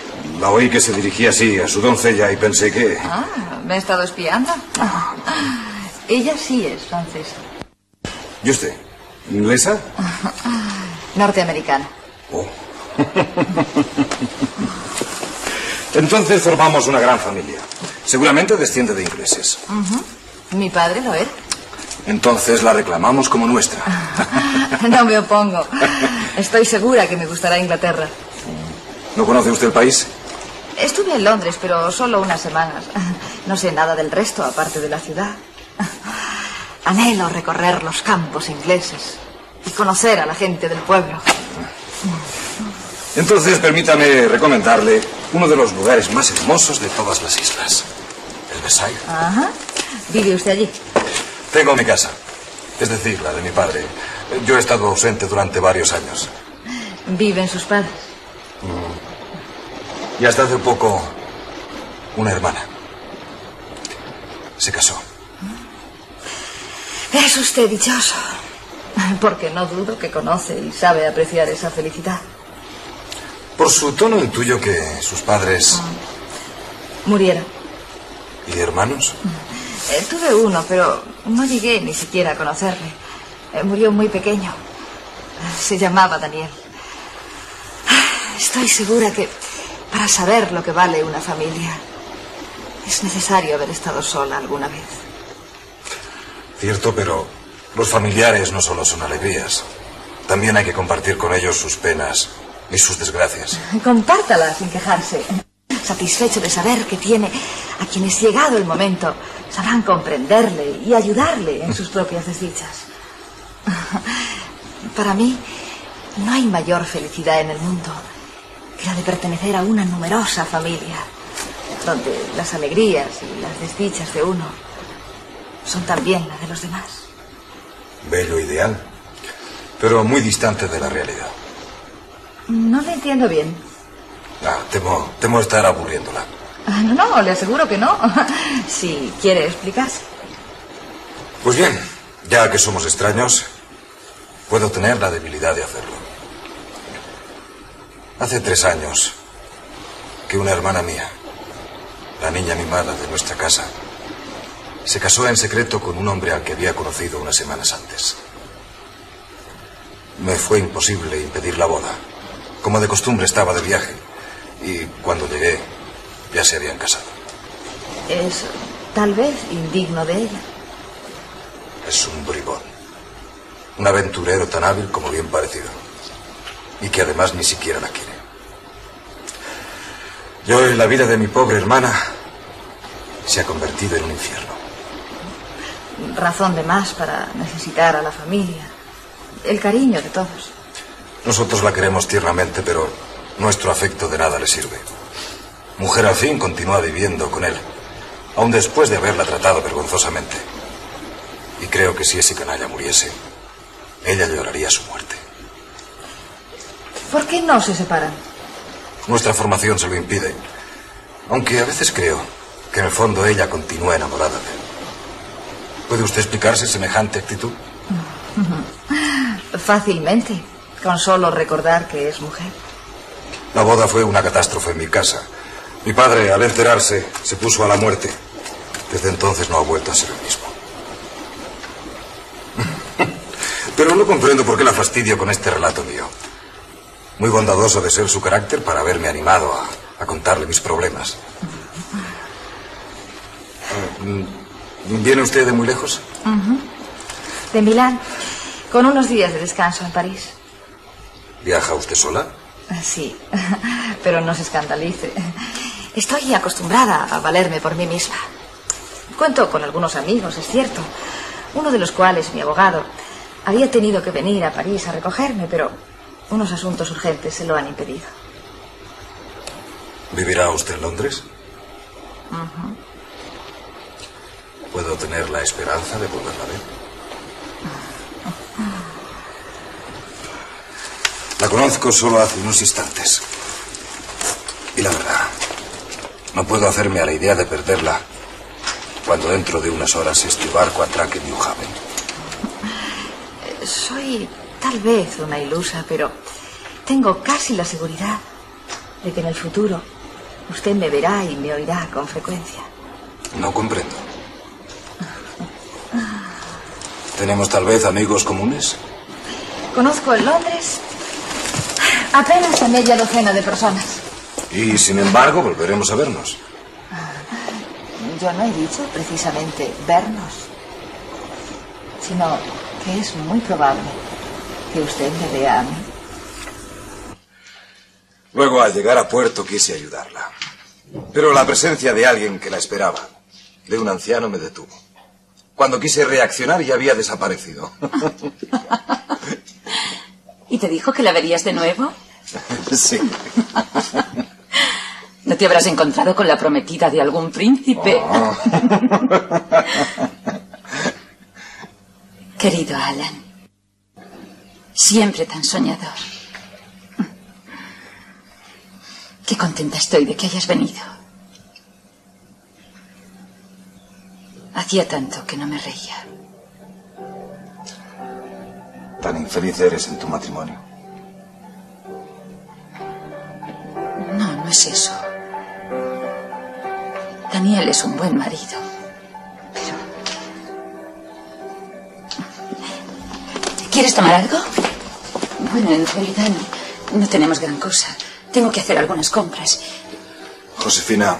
Speaker 14: La oí que se dirigía así a su doncella y pensé que...
Speaker 8: Ah, ¿me ha estado espiando? Ella sí es francesa.
Speaker 14: ¿Y usted? ¿Inglesa?
Speaker 8: Norteamericana.
Speaker 14: Entonces formamos una gran familia. Seguramente desciende de ingleses.
Speaker 8: Mi padre lo era.
Speaker 14: Entonces la reclamamos como nuestra.
Speaker 8: No me opongo. Estoy segura que me gustará Inglaterra.
Speaker 14: ¿No conoce usted el país?
Speaker 8: Estuve en Londres, pero solo unas semanas. No sé nada del resto, aparte de la ciudad. Anhelo recorrer los campos ingleses y conocer a la gente del pueblo.
Speaker 14: Entonces permítame recomendarle uno de los lugares más hermosos de todas las islas. El Versailles.
Speaker 8: Ajá. ¿Vive usted allí?
Speaker 14: Tengo mi casa. Es decir, la de mi padre. Yo he estado ausente durante varios años.
Speaker 8: ¿Viven sus padres?
Speaker 14: Y hasta hace poco, una hermana. Se casó.
Speaker 8: Es usted dichoso. Porque no dudo que conoce y sabe apreciar esa felicidad.
Speaker 14: Por su tono intuyo que sus padres
Speaker 8: Murieron.
Speaker 14: y hermanos.
Speaker 8: Eh, tuve uno, pero no llegué ni siquiera a conocerle. Eh, murió muy pequeño. Se llamaba Daniel. Estoy segura que para saber lo que vale una familia es necesario haber estado sola alguna vez.
Speaker 14: Cierto, pero los familiares no solo son alegrías. También hay que compartir con ellos sus penas y sus desgracias.
Speaker 8: Compártala sin quejarse. Satisfecho de saber que tiene a quienes llegado el momento sabrán comprenderle y ayudarle en sus propias desdichas. Para mí no hay mayor felicidad en el mundo la de pertenecer a una numerosa familia, donde las alegrías y las desdichas de uno son también las de los demás.
Speaker 14: Bello ideal, pero muy distante de la realidad.
Speaker 8: No le entiendo bien.
Speaker 14: Ah, temo, temo estar aburriéndola.
Speaker 8: Ah, No, no, le aseguro que no. Si quiere explicarse.
Speaker 14: Pues bien, ya que somos extraños, puedo tener la debilidad de hacerlo. Hace tres años que una hermana mía, la niña mimada de nuestra casa, se casó en secreto con un hombre al que había conocido unas semanas antes. Me fue imposible impedir la boda. Como de costumbre estaba de viaje y cuando llegué ya se habían casado.
Speaker 8: Es tal vez indigno de ella.
Speaker 14: Es un bribón. Un aventurero tan hábil como bien parecido. Y que además ni siquiera la quiere. Yo en la vida de mi pobre hermana se ha convertido en un infierno.
Speaker 8: Razón de más para necesitar a la familia. El cariño de todos.
Speaker 14: Nosotros la queremos tiernamente, pero nuestro afecto de nada le sirve. Mujer al fin continúa viviendo con él, aun después de haberla tratado vergonzosamente. Y creo que si ese canalla muriese, ella lloraría su muerte.
Speaker 8: ¿Por qué no se separan?
Speaker 14: Nuestra formación se lo impide. Aunque a veces creo que en el fondo ella continúa enamorada de él. ¿Puede usted explicarse semejante actitud?
Speaker 8: Fácilmente, con solo recordar que es mujer.
Speaker 14: La boda fue una catástrofe en mi casa. Mi padre, al enterarse, se puso a la muerte. Desde entonces no ha vuelto a ser el mismo. Pero no comprendo por qué la fastidio con este relato mío. Muy bondadoso de ser su carácter para haberme animado a, a contarle mis problemas. ¿Viene usted de muy lejos?
Speaker 8: De Milán, con unos días de descanso en París.
Speaker 14: ¿Viaja usted sola?
Speaker 8: Sí, pero no se escandalice. Estoy acostumbrada a valerme por mí misma. Cuento con algunos amigos, es cierto. Uno de los cuales, mi abogado, había tenido que venir a París a recogerme, pero unos asuntos urgentes se lo han impedido.
Speaker 14: ¿Vivirá usted en Londres? ¿Puedo tener la esperanza de volverla a ver? La conozco solo hace unos instantes. Y la verdad, no puedo hacerme a la idea de perderla cuando dentro de unas horas este barco atraque en New Haven.
Speaker 8: Soy tal vez una ilusa, pero tengo casi la seguridad de que en el futuro usted me verá y me oirá con frecuencia.
Speaker 14: No comprendo. ¿Tenemos tal vez amigos comunes?
Speaker 8: Conozco en Londres apenas a media docena de personas.
Speaker 14: Y sin embargo volveremos a vernos.
Speaker 8: Yo no he dicho precisamente vernos, sino que es muy probable que usted me vea a mí.
Speaker 14: Luego, al llegar a puerto, quise ayudarla. Pero la presencia de alguien que la esperaba, de un anciano, me detuvo. Cuando quise reaccionar ya había desaparecido.
Speaker 12: ¿Y te dijo que la verías de nuevo?
Speaker 14: sí.
Speaker 12: ¿No te habrás encontrado con la prometida de algún príncipe?
Speaker 14: Oh.
Speaker 12: Querido Alan, siempre tan soñador. Qué contenta estoy de que hayas venido. Hacía tanto que no me reía.
Speaker 14: Tan infeliz eres en tu matrimonio.
Speaker 12: No, no es eso. Daniel es un buen marido. Pero... ¿Quieres tomar algo? Bueno, en realidad no, tenemos gran cosa. Tengo que hacer algunas compras.
Speaker 14: Josefina,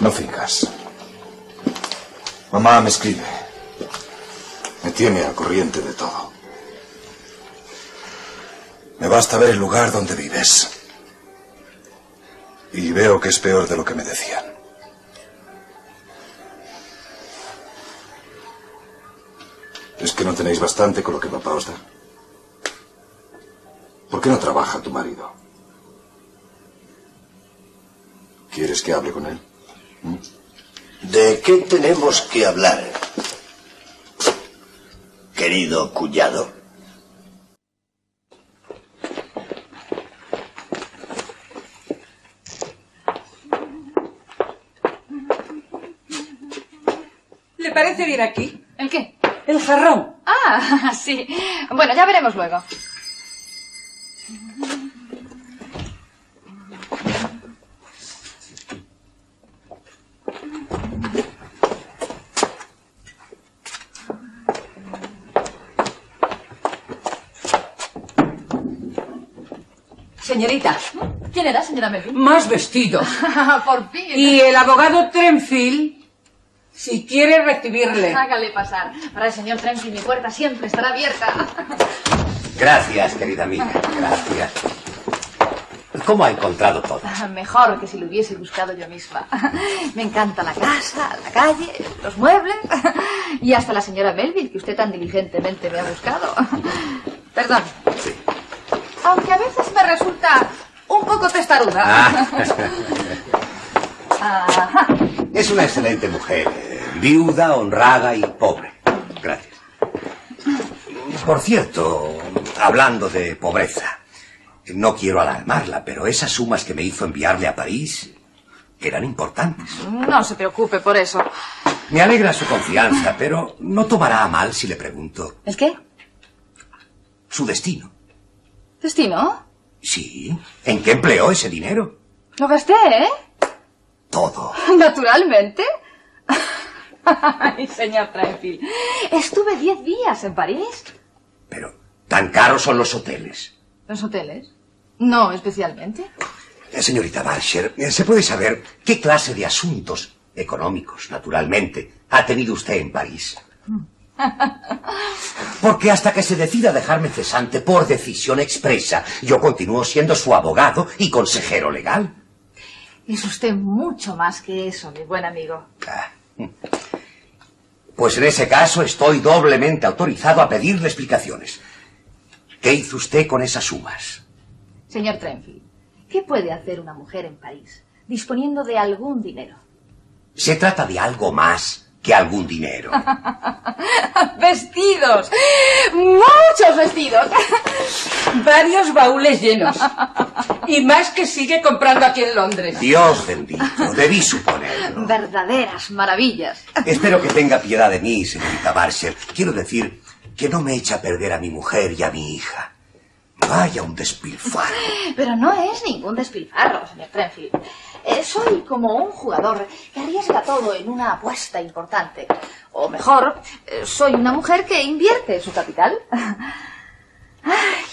Speaker 14: no finjas. Mamá me escribe. Me tiene al corriente de todo. Me basta ver el lugar donde vives. Y veo que es peor de lo que me decían. ¿Es que no tenéis bastante con lo que papá os da? ¿Por qué no trabaja tu marido? ¿Quieres que hable con él?
Speaker 7: ¿De qué tenemos que hablar, querido cuñado?
Speaker 15: ¿Le parece bien aquí?
Speaker 10: ¿El qué?
Speaker 15: El jarrón.
Speaker 10: Ah, sí. Bueno, ya veremos luego.
Speaker 15: Señorita,
Speaker 10: ¿Quién era, señora Melvin?
Speaker 15: más vestidos.
Speaker 10: Por fin.
Speaker 15: Y el abogado Trenfield, si quiere recibirle.
Speaker 10: Hágale pasar. Para el señor Trenky mi puerta siempre estará abierta.
Speaker 7: Gracias, querida amiga. Gracias. ¿Cómo ha encontrado todo?
Speaker 8: Ah, Mejor que si lo hubiese buscado yo misma. Me encanta la casa, la calle, los muebles y hasta la señora Melville, que usted tan diligentemente me ha buscado. Perdón. Aunque a veces me resulta un poco testaruda.
Speaker 7: Ah.
Speaker 8: Ajá.
Speaker 7: Es una excelente mujer, viuda, honrada y pobre. Gracias. Por cierto, hablando de pobreza, no quiero alarmarla, pero esas sumas que me hizo enviarle a París eran importantes.
Speaker 8: No se preocupe por eso.
Speaker 7: Me alegra su confianza, pero no tomará a mal si le pregunto
Speaker 8: ¿El qué?
Speaker 7: su destino.
Speaker 8: ¿Destino?
Speaker 7: Sí, ¿en qué empleó ese dinero?
Speaker 8: Lo gasté, ¿eh?
Speaker 7: Todo.
Speaker 8: Naturalmente. Ay, señor Trenfield. Estuve diez días en París.
Speaker 7: Tan caros son los hoteles.
Speaker 8: ¿Los hoteles? No, especialmente.
Speaker 7: Eh, Señorita Barsher, eh, ¿se puede saber qué clase de asuntos, económicos, naturalmente, ha tenido usted en París? Porque hasta que se decida dejarme cesante por decisión expresa, yo continúo siendo su abogado y consejero legal.
Speaker 8: Es usted mucho más que eso, mi buen amigo.
Speaker 7: Pues en ese caso estoy doblemente autorizado a pedirle explicaciones. ¿Qué hizo usted con esas sumas?
Speaker 8: Señor Trenfield, ¿qué puede hacer una mujer en París disponiendo de algún dinero?
Speaker 7: Se trata de algo más que algún dinero.
Speaker 15: ¡Vestidos! ¡Muchos vestidos! Varios baúles llenos. Y más que sigue comprando aquí en Londres.
Speaker 7: Dios bendito, debí suponer.
Speaker 8: Verdaderas maravillas.
Speaker 7: Espero que tenga piedad de mí, señorita Barsher. Quiero decir que no me eche a perder a mi mujer y a mi hija. Vaya un despilfarro.
Speaker 8: Pero no es ningún despilfarro, señor Trenfield. Eh, soy como un jugador que arriesga todo en una apuesta importante. O mejor, eh, soy una mujer que invierte su capital. Ay,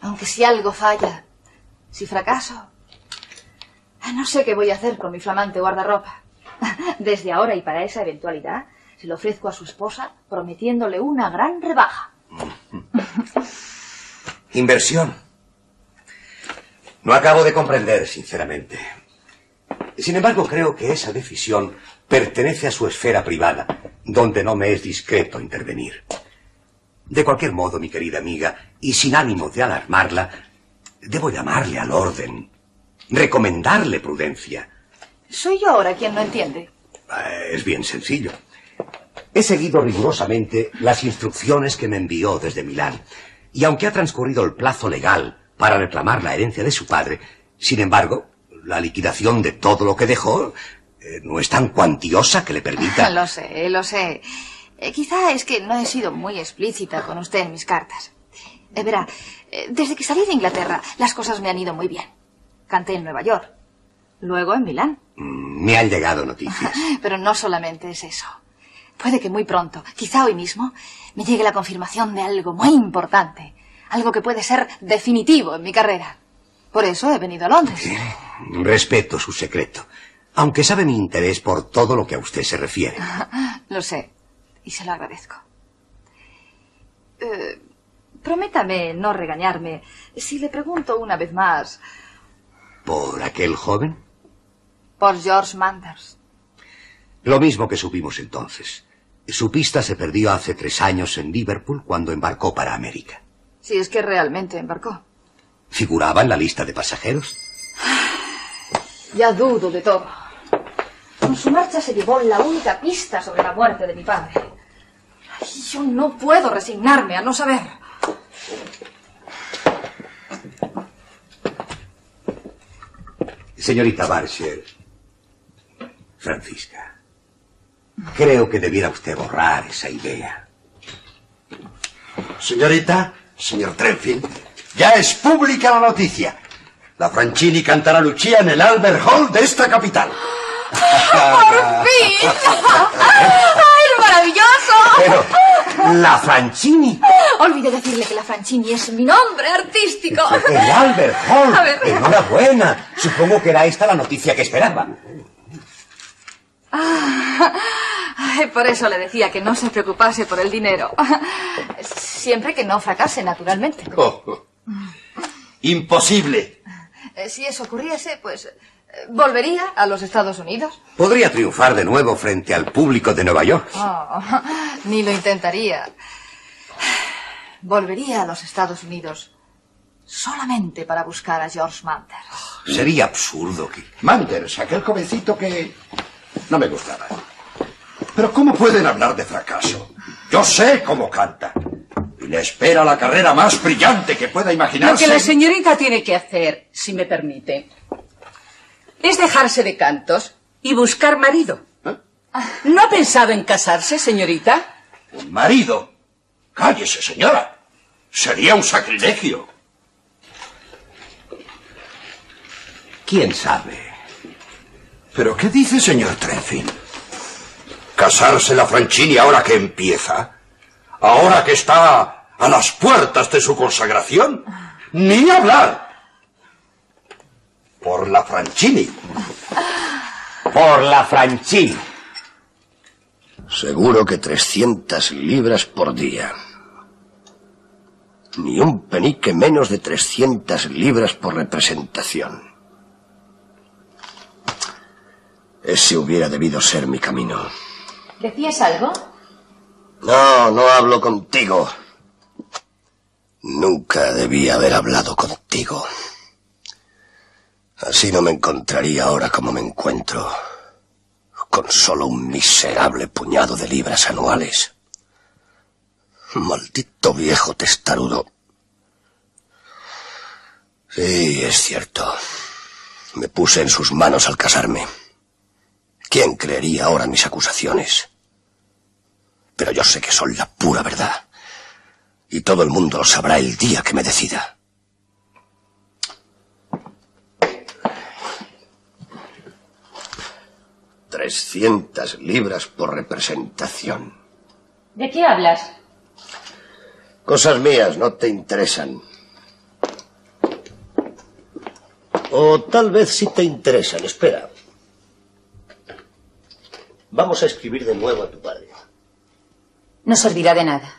Speaker 8: aunque si algo falla, si fracaso, eh, no sé qué voy a hacer con mi flamante guardarropa. Desde ahora y para esa eventualidad, se lo ofrezco a su esposa prometiéndole una gran rebaja.
Speaker 7: Inversión. No acabo de comprender, sinceramente. Sin embargo, creo que esa decisión pertenece a su esfera privada, donde no me es discreto intervenir. De cualquier modo, mi querida amiga, y sin ánimo de alarmarla, debo llamarle al orden, recomendarle prudencia.
Speaker 8: Soy yo ahora quien no entiende.
Speaker 7: Eh, Es bien sencillo. He seguido rigurosamente las instrucciones que me envió desde Milán, y aunque ha transcurrido el plazo legal para reclamar la herencia de su padre, sin embargo, la liquidación de todo lo que dejó eh, no es tan cuantiosa que le permita...
Speaker 8: Lo sé, lo sé. Eh, quizá es que no he sido muy explícita con usted en mis cartas. Eh, verá, eh, desde que salí de Inglaterra, las cosas me han ido muy bien. Canté en Nueva York, luego en Milán.
Speaker 7: Me han llegado noticias.
Speaker 8: Pero no solamente es eso. Puede que muy pronto, quizá hoy mismo, me llegue la confirmación de algo muy importante. Algo que puede ser definitivo en mi carrera. Por eso he venido a Londres.
Speaker 7: Respeto su secreto, aunque sabe mi interés por todo lo que a usted se refiere.
Speaker 8: Lo sé, y se lo agradezco. Eh, prométame no regañarme si le pregunto una vez más
Speaker 7: ¿Por aquel joven?
Speaker 8: por George Manders.
Speaker 7: Lo mismo que supimos entonces. Su pista se perdió hace tres años en Liverpool cuando embarcó para América.
Speaker 8: Si es que realmente embarcó.
Speaker 7: ¿Figuraba en la lista de pasajeros?
Speaker 8: Ya dudo de todo. Con su marcha se llevó la única pista sobre la muerte de mi padre. Yo no puedo resignarme a no saber.
Speaker 7: Señorita Barsher, Francisca, creo que debiera usted borrar esa idea.
Speaker 16: Señorita, señor Trenfield, ya es pública la noticia. La Franchini cantará Lucia en el Albert Hall de esta capital.
Speaker 8: ¡Por fin! ¡Ay, maravilloso!
Speaker 7: Pero, la Franchini,
Speaker 8: Olvidé decirle que la Franchini es mi nombre artístico.
Speaker 7: el Albert Hall. Enhorabuena. Supongo que era esta la noticia que esperaba.
Speaker 8: Ah, por eso le decía que no se preocupase por el dinero. Siempre que no fracase, naturalmente.
Speaker 16: Oh, imposible.
Speaker 8: Eh, si eso ocurriese, pues eh, volvería a los Estados Unidos.
Speaker 7: Podría triunfar de nuevo frente al público de Nueva York.
Speaker 8: Oh, ni lo intentaría. Volvería a los Estados Unidos solamente para buscar a George Manter.
Speaker 7: Sería absurdo que...
Speaker 16: Manders, aquel jovencito que no me gustaba. Pero ¿cómo pueden hablar de fracaso? Yo sé cómo canta. Y le espera la carrera más brillante que pueda
Speaker 15: Lo
Speaker 16: imaginarse.
Speaker 15: que la señorita tiene que hacer, si me permite, es dejarse de cantos y buscar marido. ¿No ha pensado en casarse, señorita?
Speaker 16: ¿Un marido? Cállese, señora. Sería un sacrilegio. ¿Quién sabe? ¿Pero qué dice, señor Treffin? ¿Casarse la Franchini ahora que empieza? ¿Ahora que está a las puertas de su consagración? Ni hablar. Por la Franchini.
Speaker 7: Por la Franchini. Seguro que 300 libras por día. Ni un penique menos de 300 libras por representación. Ese hubiera debido ser mi camino.
Speaker 17: ¿Decías algo?
Speaker 7: No, no hablo contigo. Nunca debía haber hablado contigo. Así no me encontraría ahora como me encuentro, con solo un miserable puñado de libras anuales. Maldito viejo testarudo. Sí, es cierto. Me puse en sus manos al casarme. ¿Quién creería ahora mis acusaciones? Pero yo sé que son la pura verdad. Y todo el mundo lo sabrá el día que me decida. Trescientas libras por representación.
Speaker 17: ¿De qué hablas?
Speaker 7: Cosas mías no te interesan. O tal vez sí te interesan. Espera. Vamos a escribir de nuevo a tu padre.
Speaker 12: No servirá de nada.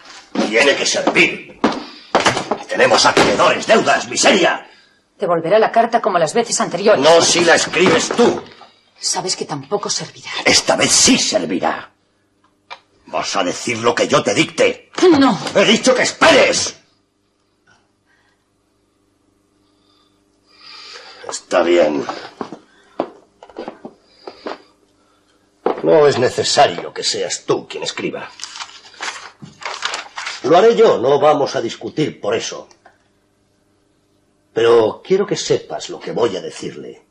Speaker 7: Tiene que servir. Tenemos acreedores, deudas, miseria.
Speaker 12: Devolverá la carta como las veces anteriores.
Speaker 7: No si la escribes tú.
Speaker 12: Sabes que tampoco servirá.
Speaker 7: Esta vez sí servirá. Vas a decir lo que yo te dicte.
Speaker 12: No.
Speaker 7: He dicho que esperes. Está bien. No es necesario que seas tú quien escriba. Lo haré yo, no vamos a discutir por eso. Pero quiero que sepas lo que voy a decirle.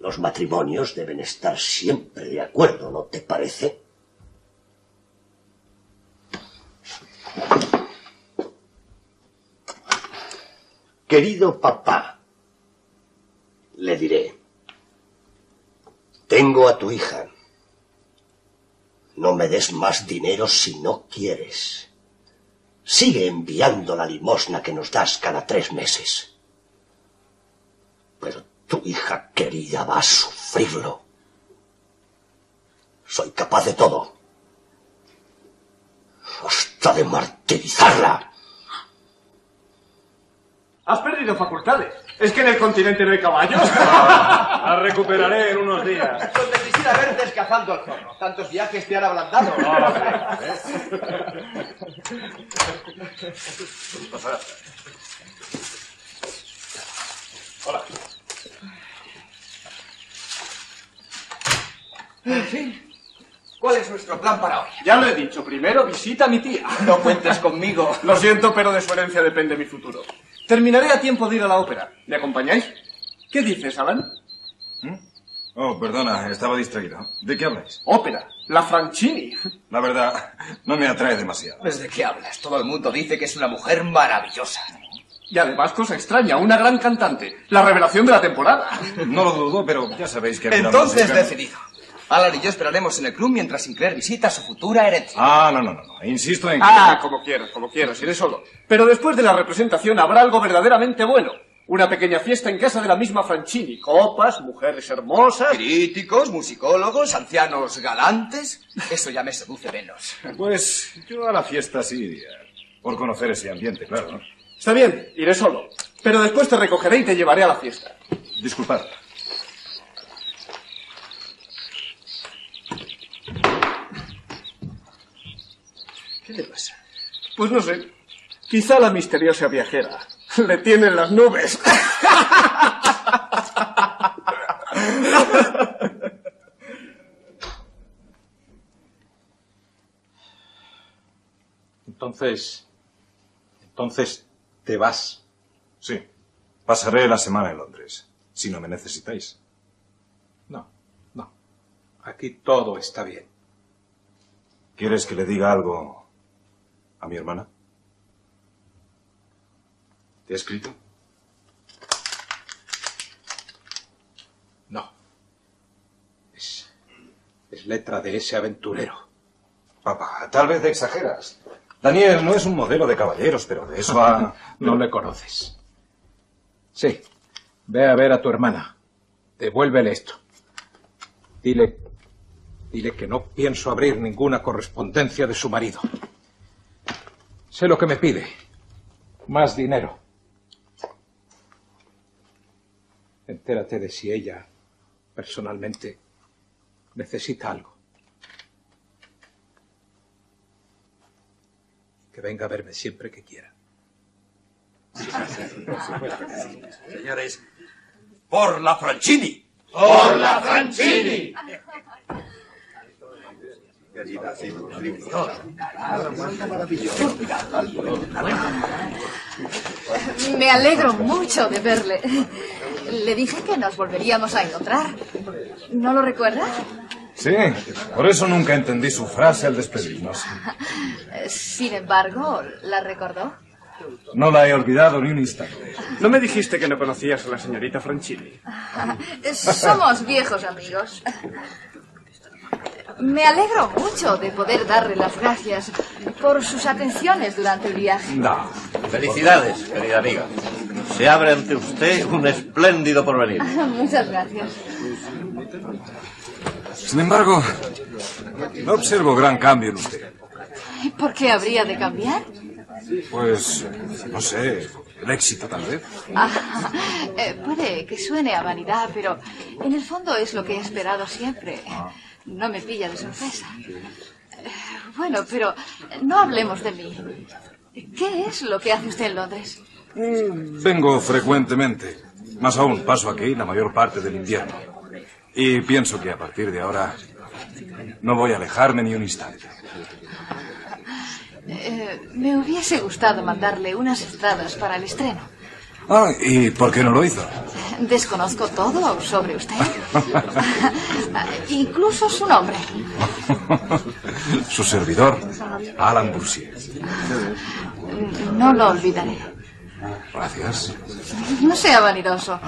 Speaker 7: Los matrimonios deben estar siempre de acuerdo, ¿no te parece? Querido papá, le diré, tengo a tu hija. No me des más dinero si no quieres. Sigue enviando la limosna que nos das cada tres meses. Pero tu hija querida va a sufrirlo. Soy capaz de todo. Hasta de martirizarla.
Speaker 18: Has perdido facultades. ¿Es que en el continente no hay caballos?
Speaker 19: La recuperaré en unos días.
Speaker 9: Donde quisiera verte cazando al zorro. Tantos viajes te han ablandado.
Speaker 18: Hola.
Speaker 9: En fin, ¿cuál es nuestro plan para hoy?
Speaker 18: Ya lo he dicho, primero visita a mi tía.
Speaker 9: No cuentes conmigo.
Speaker 18: Lo siento, pero de su herencia depende mi futuro. Terminaré a tiempo de ir a la ópera. ¿Me acompañáis? ¿Qué dices, Alan?
Speaker 14: Oh, perdona, estaba distraído. ¿De qué habláis?
Speaker 18: Ópera, la Franchini.
Speaker 14: La verdad, no me atrae demasiado.
Speaker 9: ¿Desde qué hablas? Todo el mundo dice que es una mujer maravillosa.
Speaker 18: Y además, cosa extraña, una gran cantante. La revelación de la temporada.
Speaker 14: No lo dudo, pero ya sabéis que...
Speaker 9: Entonces
Speaker 14: música-
Speaker 9: decidido. Alan y yo esperaremos en el club mientras Sinclair visita a su futura herencia.
Speaker 14: Ah, no, no, no, no. Insisto en que...
Speaker 18: Ah, como quieras, como quieras, iré solo. Pero después de la representación habrá algo verdaderamente bueno. Una pequeña fiesta en casa de la misma Franchini. Copas, mujeres hermosas.
Speaker 9: Críticos, musicólogos, ancianos galantes. Eso ya me seduce menos.
Speaker 14: Pues yo a la fiesta sí iría. Por conocer ese ambiente, claro. ¿no?
Speaker 18: Está bien, iré solo. Pero después te recogeré y te llevaré a la fiesta.
Speaker 20: Disculpad.
Speaker 18: ¿Qué le pasa? Pues no sé. Quizá la misteriosa viajera le tiene en las nubes.
Speaker 2: Entonces, entonces te vas.
Speaker 14: Sí. Pasaré la semana en Londres, si no me necesitáis.
Speaker 2: No, no. Aquí todo está bien.
Speaker 14: ¿Quieres que le diga algo a mi hermana? ¿Te ha escrito?
Speaker 2: No. Es, es letra de ese aventurero.
Speaker 14: Papá, tal vez exageras. Daniel no es un modelo de caballeros, pero de eso a...
Speaker 2: no le conoces. Sí. Ve a ver a tu hermana. Devuélvele esto. Dile. Dile que no pienso abrir ninguna correspondencia de su marido. Sé lo que me pide. Más dinero. Entérate de si ella, personalmente, necesita algo. Que venga a verme siempre que quiera.
Speaker 16: Señores, por la Franchini.
Speaker 21: ¡Por la Franchini!
Speaker 8: Me alegro mucho de verle. Le dije que nos volveríamos a encontrar. ¿No lo recuerda?
Speaker 14: Sí, por eso nunca entendí su frase al despedirnos.
Speaker 8: Sin embargo, ¿la recordó?
Speaker 14: No la he olvidado ni un instante.
Speaker 18: ¿No me dijiste que no conocías a la señorita Franchini?
Speaker 8: Somos viejos amigos. Me alegro mucho de poder darle las gracias por sus atenciones durante el viaje.
Speaker 14: No.
Speaker 7: Felicidades, querida amiga. Se abre ante usted un espléndido porvenir.
Speaker 8: Muchas gracias.
Speaker 14: Sin embargo, no observo gran cambio en usted.
Speaker 8: ¿Y por qué habría de cambiar?
Speaker 14: Pues, no sé, el éxito tal vez.
Speaker 8: Ah, eh, puede que suene a vanidad, pero en el fondo es lo que he esperado siempre. No me pilla de sorpresa. Eh, Bueno, pero no hablemos de mí. ¿Qué es lo que hace usted en Londres?
Speaker 14: Vengo frecuentemente. Más aún, paso aquí la mayor parte del invierno. Y pienso que a partir de ahora no voy a alejarme ni un instante.
Speaker 8: Eh, me hubiese gustado mandarle unas entradas para el estreno.
Speaker 14: Ah, ¿y por qué no lo hizo?
Speaker 8: Desconozco todo sobre usted. Incluso su nombre.
Speaker 14: Su servidor, Alan Boursier.
Speaker 8: No lo olvidaré.
Speaker 14: Gracias.
Speaker 8: No sea vanidoso.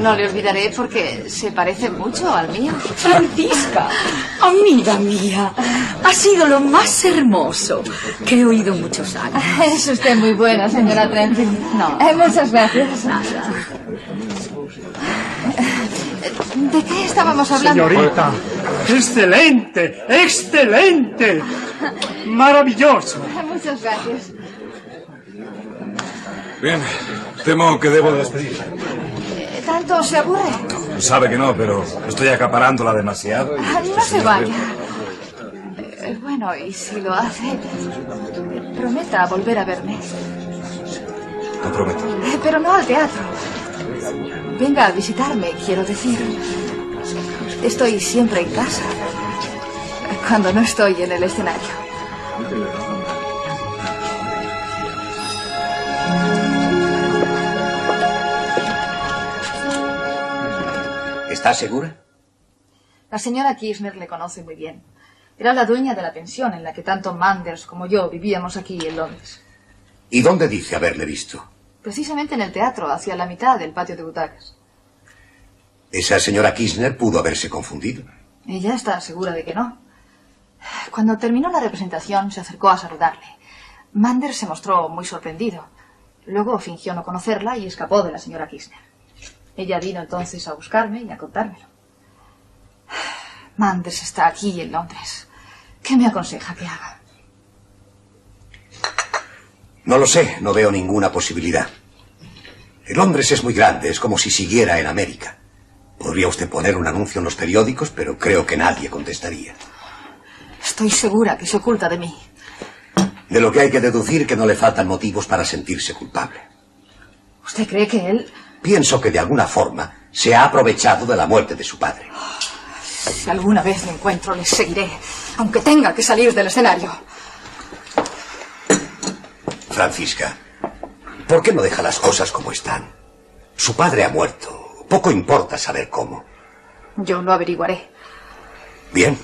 Speaker 8: No le olvidaré porque se parece mucho al mío.
Speaker 22: Francisca, amiga mía, ha sido lo más hermoso que he oído en muchos años.
Speaker 8: Es usted muy buena, señora Trentin. No. Eh, muchas gracias. ¿De qué estábamos hablando?
Speaker 23: Señorita, excelente, excelente, maravilloso.
Speaker 8: Muchas gracias.
Speaker 14: Bien, temo que debo despedirla.
Speaker 8: Eh, ¿Tanto se aburre?
Speaker 14: Sabe que no, pero estoy acaparándola demasiado. y
Speaker 8: Ah, No se vaya. Eh, Bueno, y si lo hace, prometa volver a verme.
Speaker 14: Lo prometo.
Speaker 8: Eh, Pero no al teatro. Venga a visitarme, quiero decir. Estoy siempre en casa. Cuando no estoy en el escenario.
Speaker 7: ¿Está segura?
Speaker 8: La señora Kirchner le conoce muy bien. Era la dueña de la pensión en la que tanto Manders como yo vivíamos aquí en Londres.
Speaker 7: ¿Y dónde dice haberle visto?
Speaker 8: Precisamente en el teatro, hacia la mitad del patio de butacas.
Speaker 7: Esa señora Kirchner pudo haberse confundido.
Speaker 8: Ella está segura de que no. Cuando terminó la representación, se acercó a saludarle. Manders se mostró muy sorprendido. Luego fingió no conocerla y escapó de la señora Kirchner. Ella vino entonces a buscarme y a contármelo. Manders está aquí en Londres. ¿Qué me aconseja que haga?
Speaker 7: No lo sé, no veo ninguna posibilidad. Londres es muy grande, es como si siguiera en América. Podría usted poner un anuncio en los periódicos, pero creo que nadie contestaría.
Speaker 8: Estoy segura que se oculta de mí.
Speaker 7: De lo que hay que deducir que no le faltan motivos para sentirse culpable.
Speaker 8: ¿Usted cree que él...
Speaker 7: Pienso que de alguna forma se ha aprovechado de la muerte de su padre.
Speaker 8: Si alguna vez me encuentro, le seguiré, aunque tenga que salir del escenario.
Speaker 7: Francisca, ¿por qué no deja las cosas como están? Su padre ha muerto. Poco importa saber cómo.
Speaker 8: Yo lo averiguaré.
Speaker 7: Bien,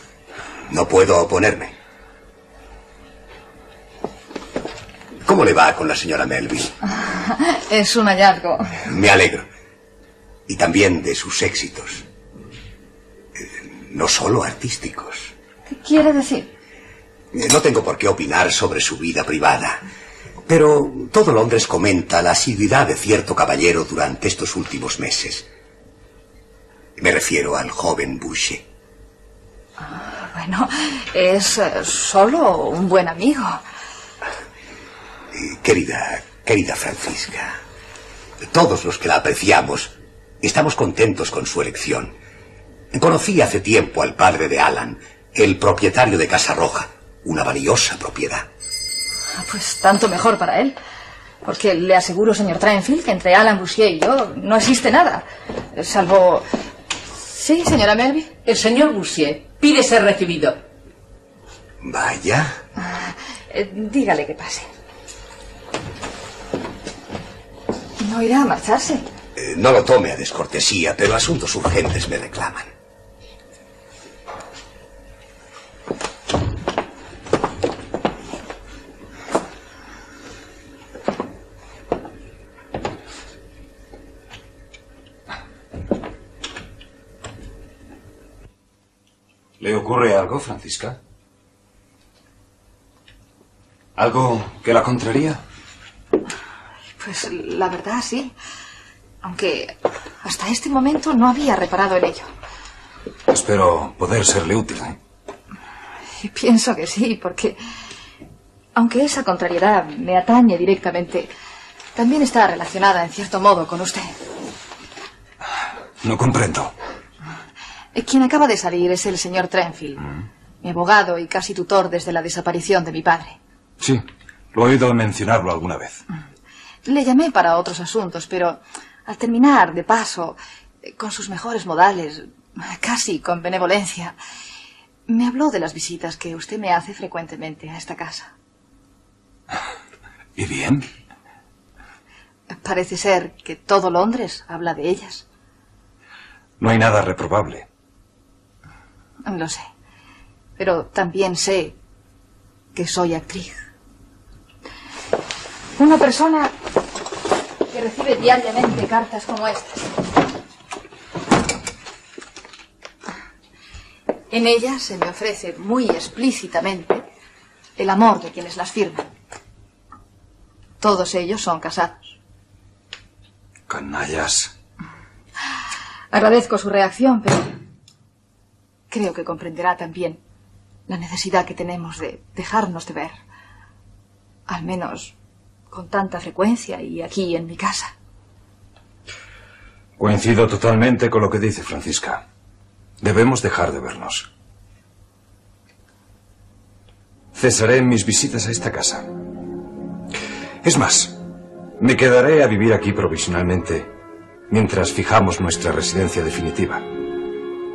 Speaker 7: no puedo oponerme. ¿Cómo le va con la señora Melville?
Speaker 8: Es un hallazgo.
Speaker 7: Me alegro. Y también de sus éxitos. Eh, No solo artísticos.
Speaker 8: ¿Qué quiere decir?
Speaker 7: Eh, No tengo por qué opinar sobre su vida privada. Pero todo Londres comenta la asiduidad de cierto caballero durante estos últimos meses. Me refiero al joven Boucher.
Speaker 8: Bueno, es eh, solo un buen amigo.
Speaker 7: Querida, querida Francisca, todos los que la apreciamos estamos contentos con su elección. Conocí hace tiempo al padre de Alan, el propietario de Casa Roja, una valiosa propiedad.
Speaker 8: Ah, Pues tanto mejor para él. Porque le aseguro, señor Traenfield, que entre Alan Bouchier y yo no existe nada. Salvo... Sí, señora Melby.
Speaker 15: El señor Bouchier pide ser recibido.
Speaker 7: Vaya.
Speaker 8: Eh, dígale que pase. ¿No irá a marcharse?
Speaker 7: Eh, no lo tome a descortesía, pero asuntos urgentes me reclaman.
Speaker 14: ¿Le ocurre algo, Francisca? ¿Algo que la contraría?
Speaker 8: Pues la verdad, sí. Aunque hasta este momento no había reparado en ello.
Speaker 14: Espero poder serle útil. ¿eh?
Speaker 8: Y pienso que sí, porque aunque esa contrariedad me atañe directamente, también está relacionada en cierto modo con usted.
Speaker 14: No comprendo.
Speaker 8: Eh, Quien acaba de salir es el señor Trenfield, mi abogado y casi tutor desde la desaparición de mi padre.
Speaker 14: Sí, lo he oído mencionarlo alguna vez.
Speaker 8: Le llamé para otros asuntos, pero al terminar, de paso, con sus mejores modales, casi con benevolencia, me habló de las visitas que usted me hace frecuentemente a esta casa.
Speaker 14: ¿Y bien?
Speaker 8: Parece ser que todo Londres habla de ellas.
Speaker 14: No hay nada reprobable.
Speaker 8: Lo sé. Pero también sé que soy actriz. Una persona que recibe diariamente cartas como estas. En ellas se me ofrece muy explícitamente el amor de quienes las firman. Todos ellos son casados.
Speaker 14: Canallas.
Speaker 8: Agradezco su reacción, pero creo que comprenderá también la necesidad que tenemos de dejarnos de ver. Al menos con tanta frecuencia y aquí en mi casa.
Speaker 14: Coincido totalmente con lo que dice Francisca. Debemos dejar de vernos. Cesaré mis visitas a esta casa. Es más, me quedaré a vivir aquí provisionalmente mientras fijamos nuestra residencia definitiva.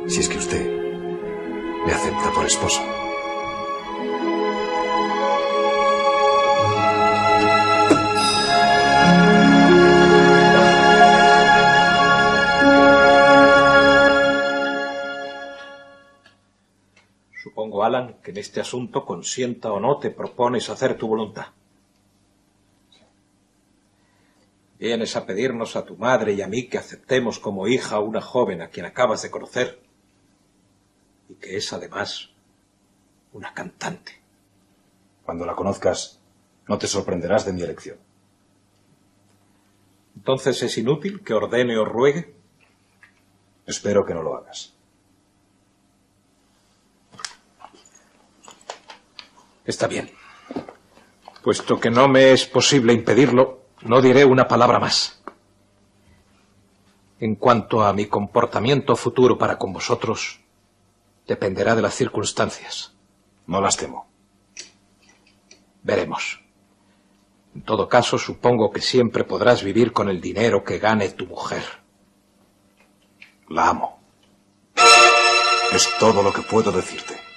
Speaker 14: Si es que usted me acepta por esposo.
Speaker 2: Alan, que en este asunto, consienta o no, te propones hacer tu voluntad. Vienes a pedirnos a tu madre y a mí que aceptemos como hija a una joven a quien acabas de conocer y que es además una cantante.
Speaker 14: Cuando la conozcas, no te sorprenderás de mi elección.
Speaker 2: Entonces es inútil que ordene o ruegue.
Speaker 14: Espero que no lo hagas.
Speaker 2: Está bien. Puesto que no me es posible impedirlo, no diré una palabra más. En cuanto a mi comportamiento futuro para con vosotros, dependerá de las circunstancias.
Speaker 14: No las temo.
Speaker 2: Veremos. En todo caso, supongo que siempre podrás vivir con el dinero que gane tu mujer.
Speaker 14: La amo. Es todo lo que puedo decirte.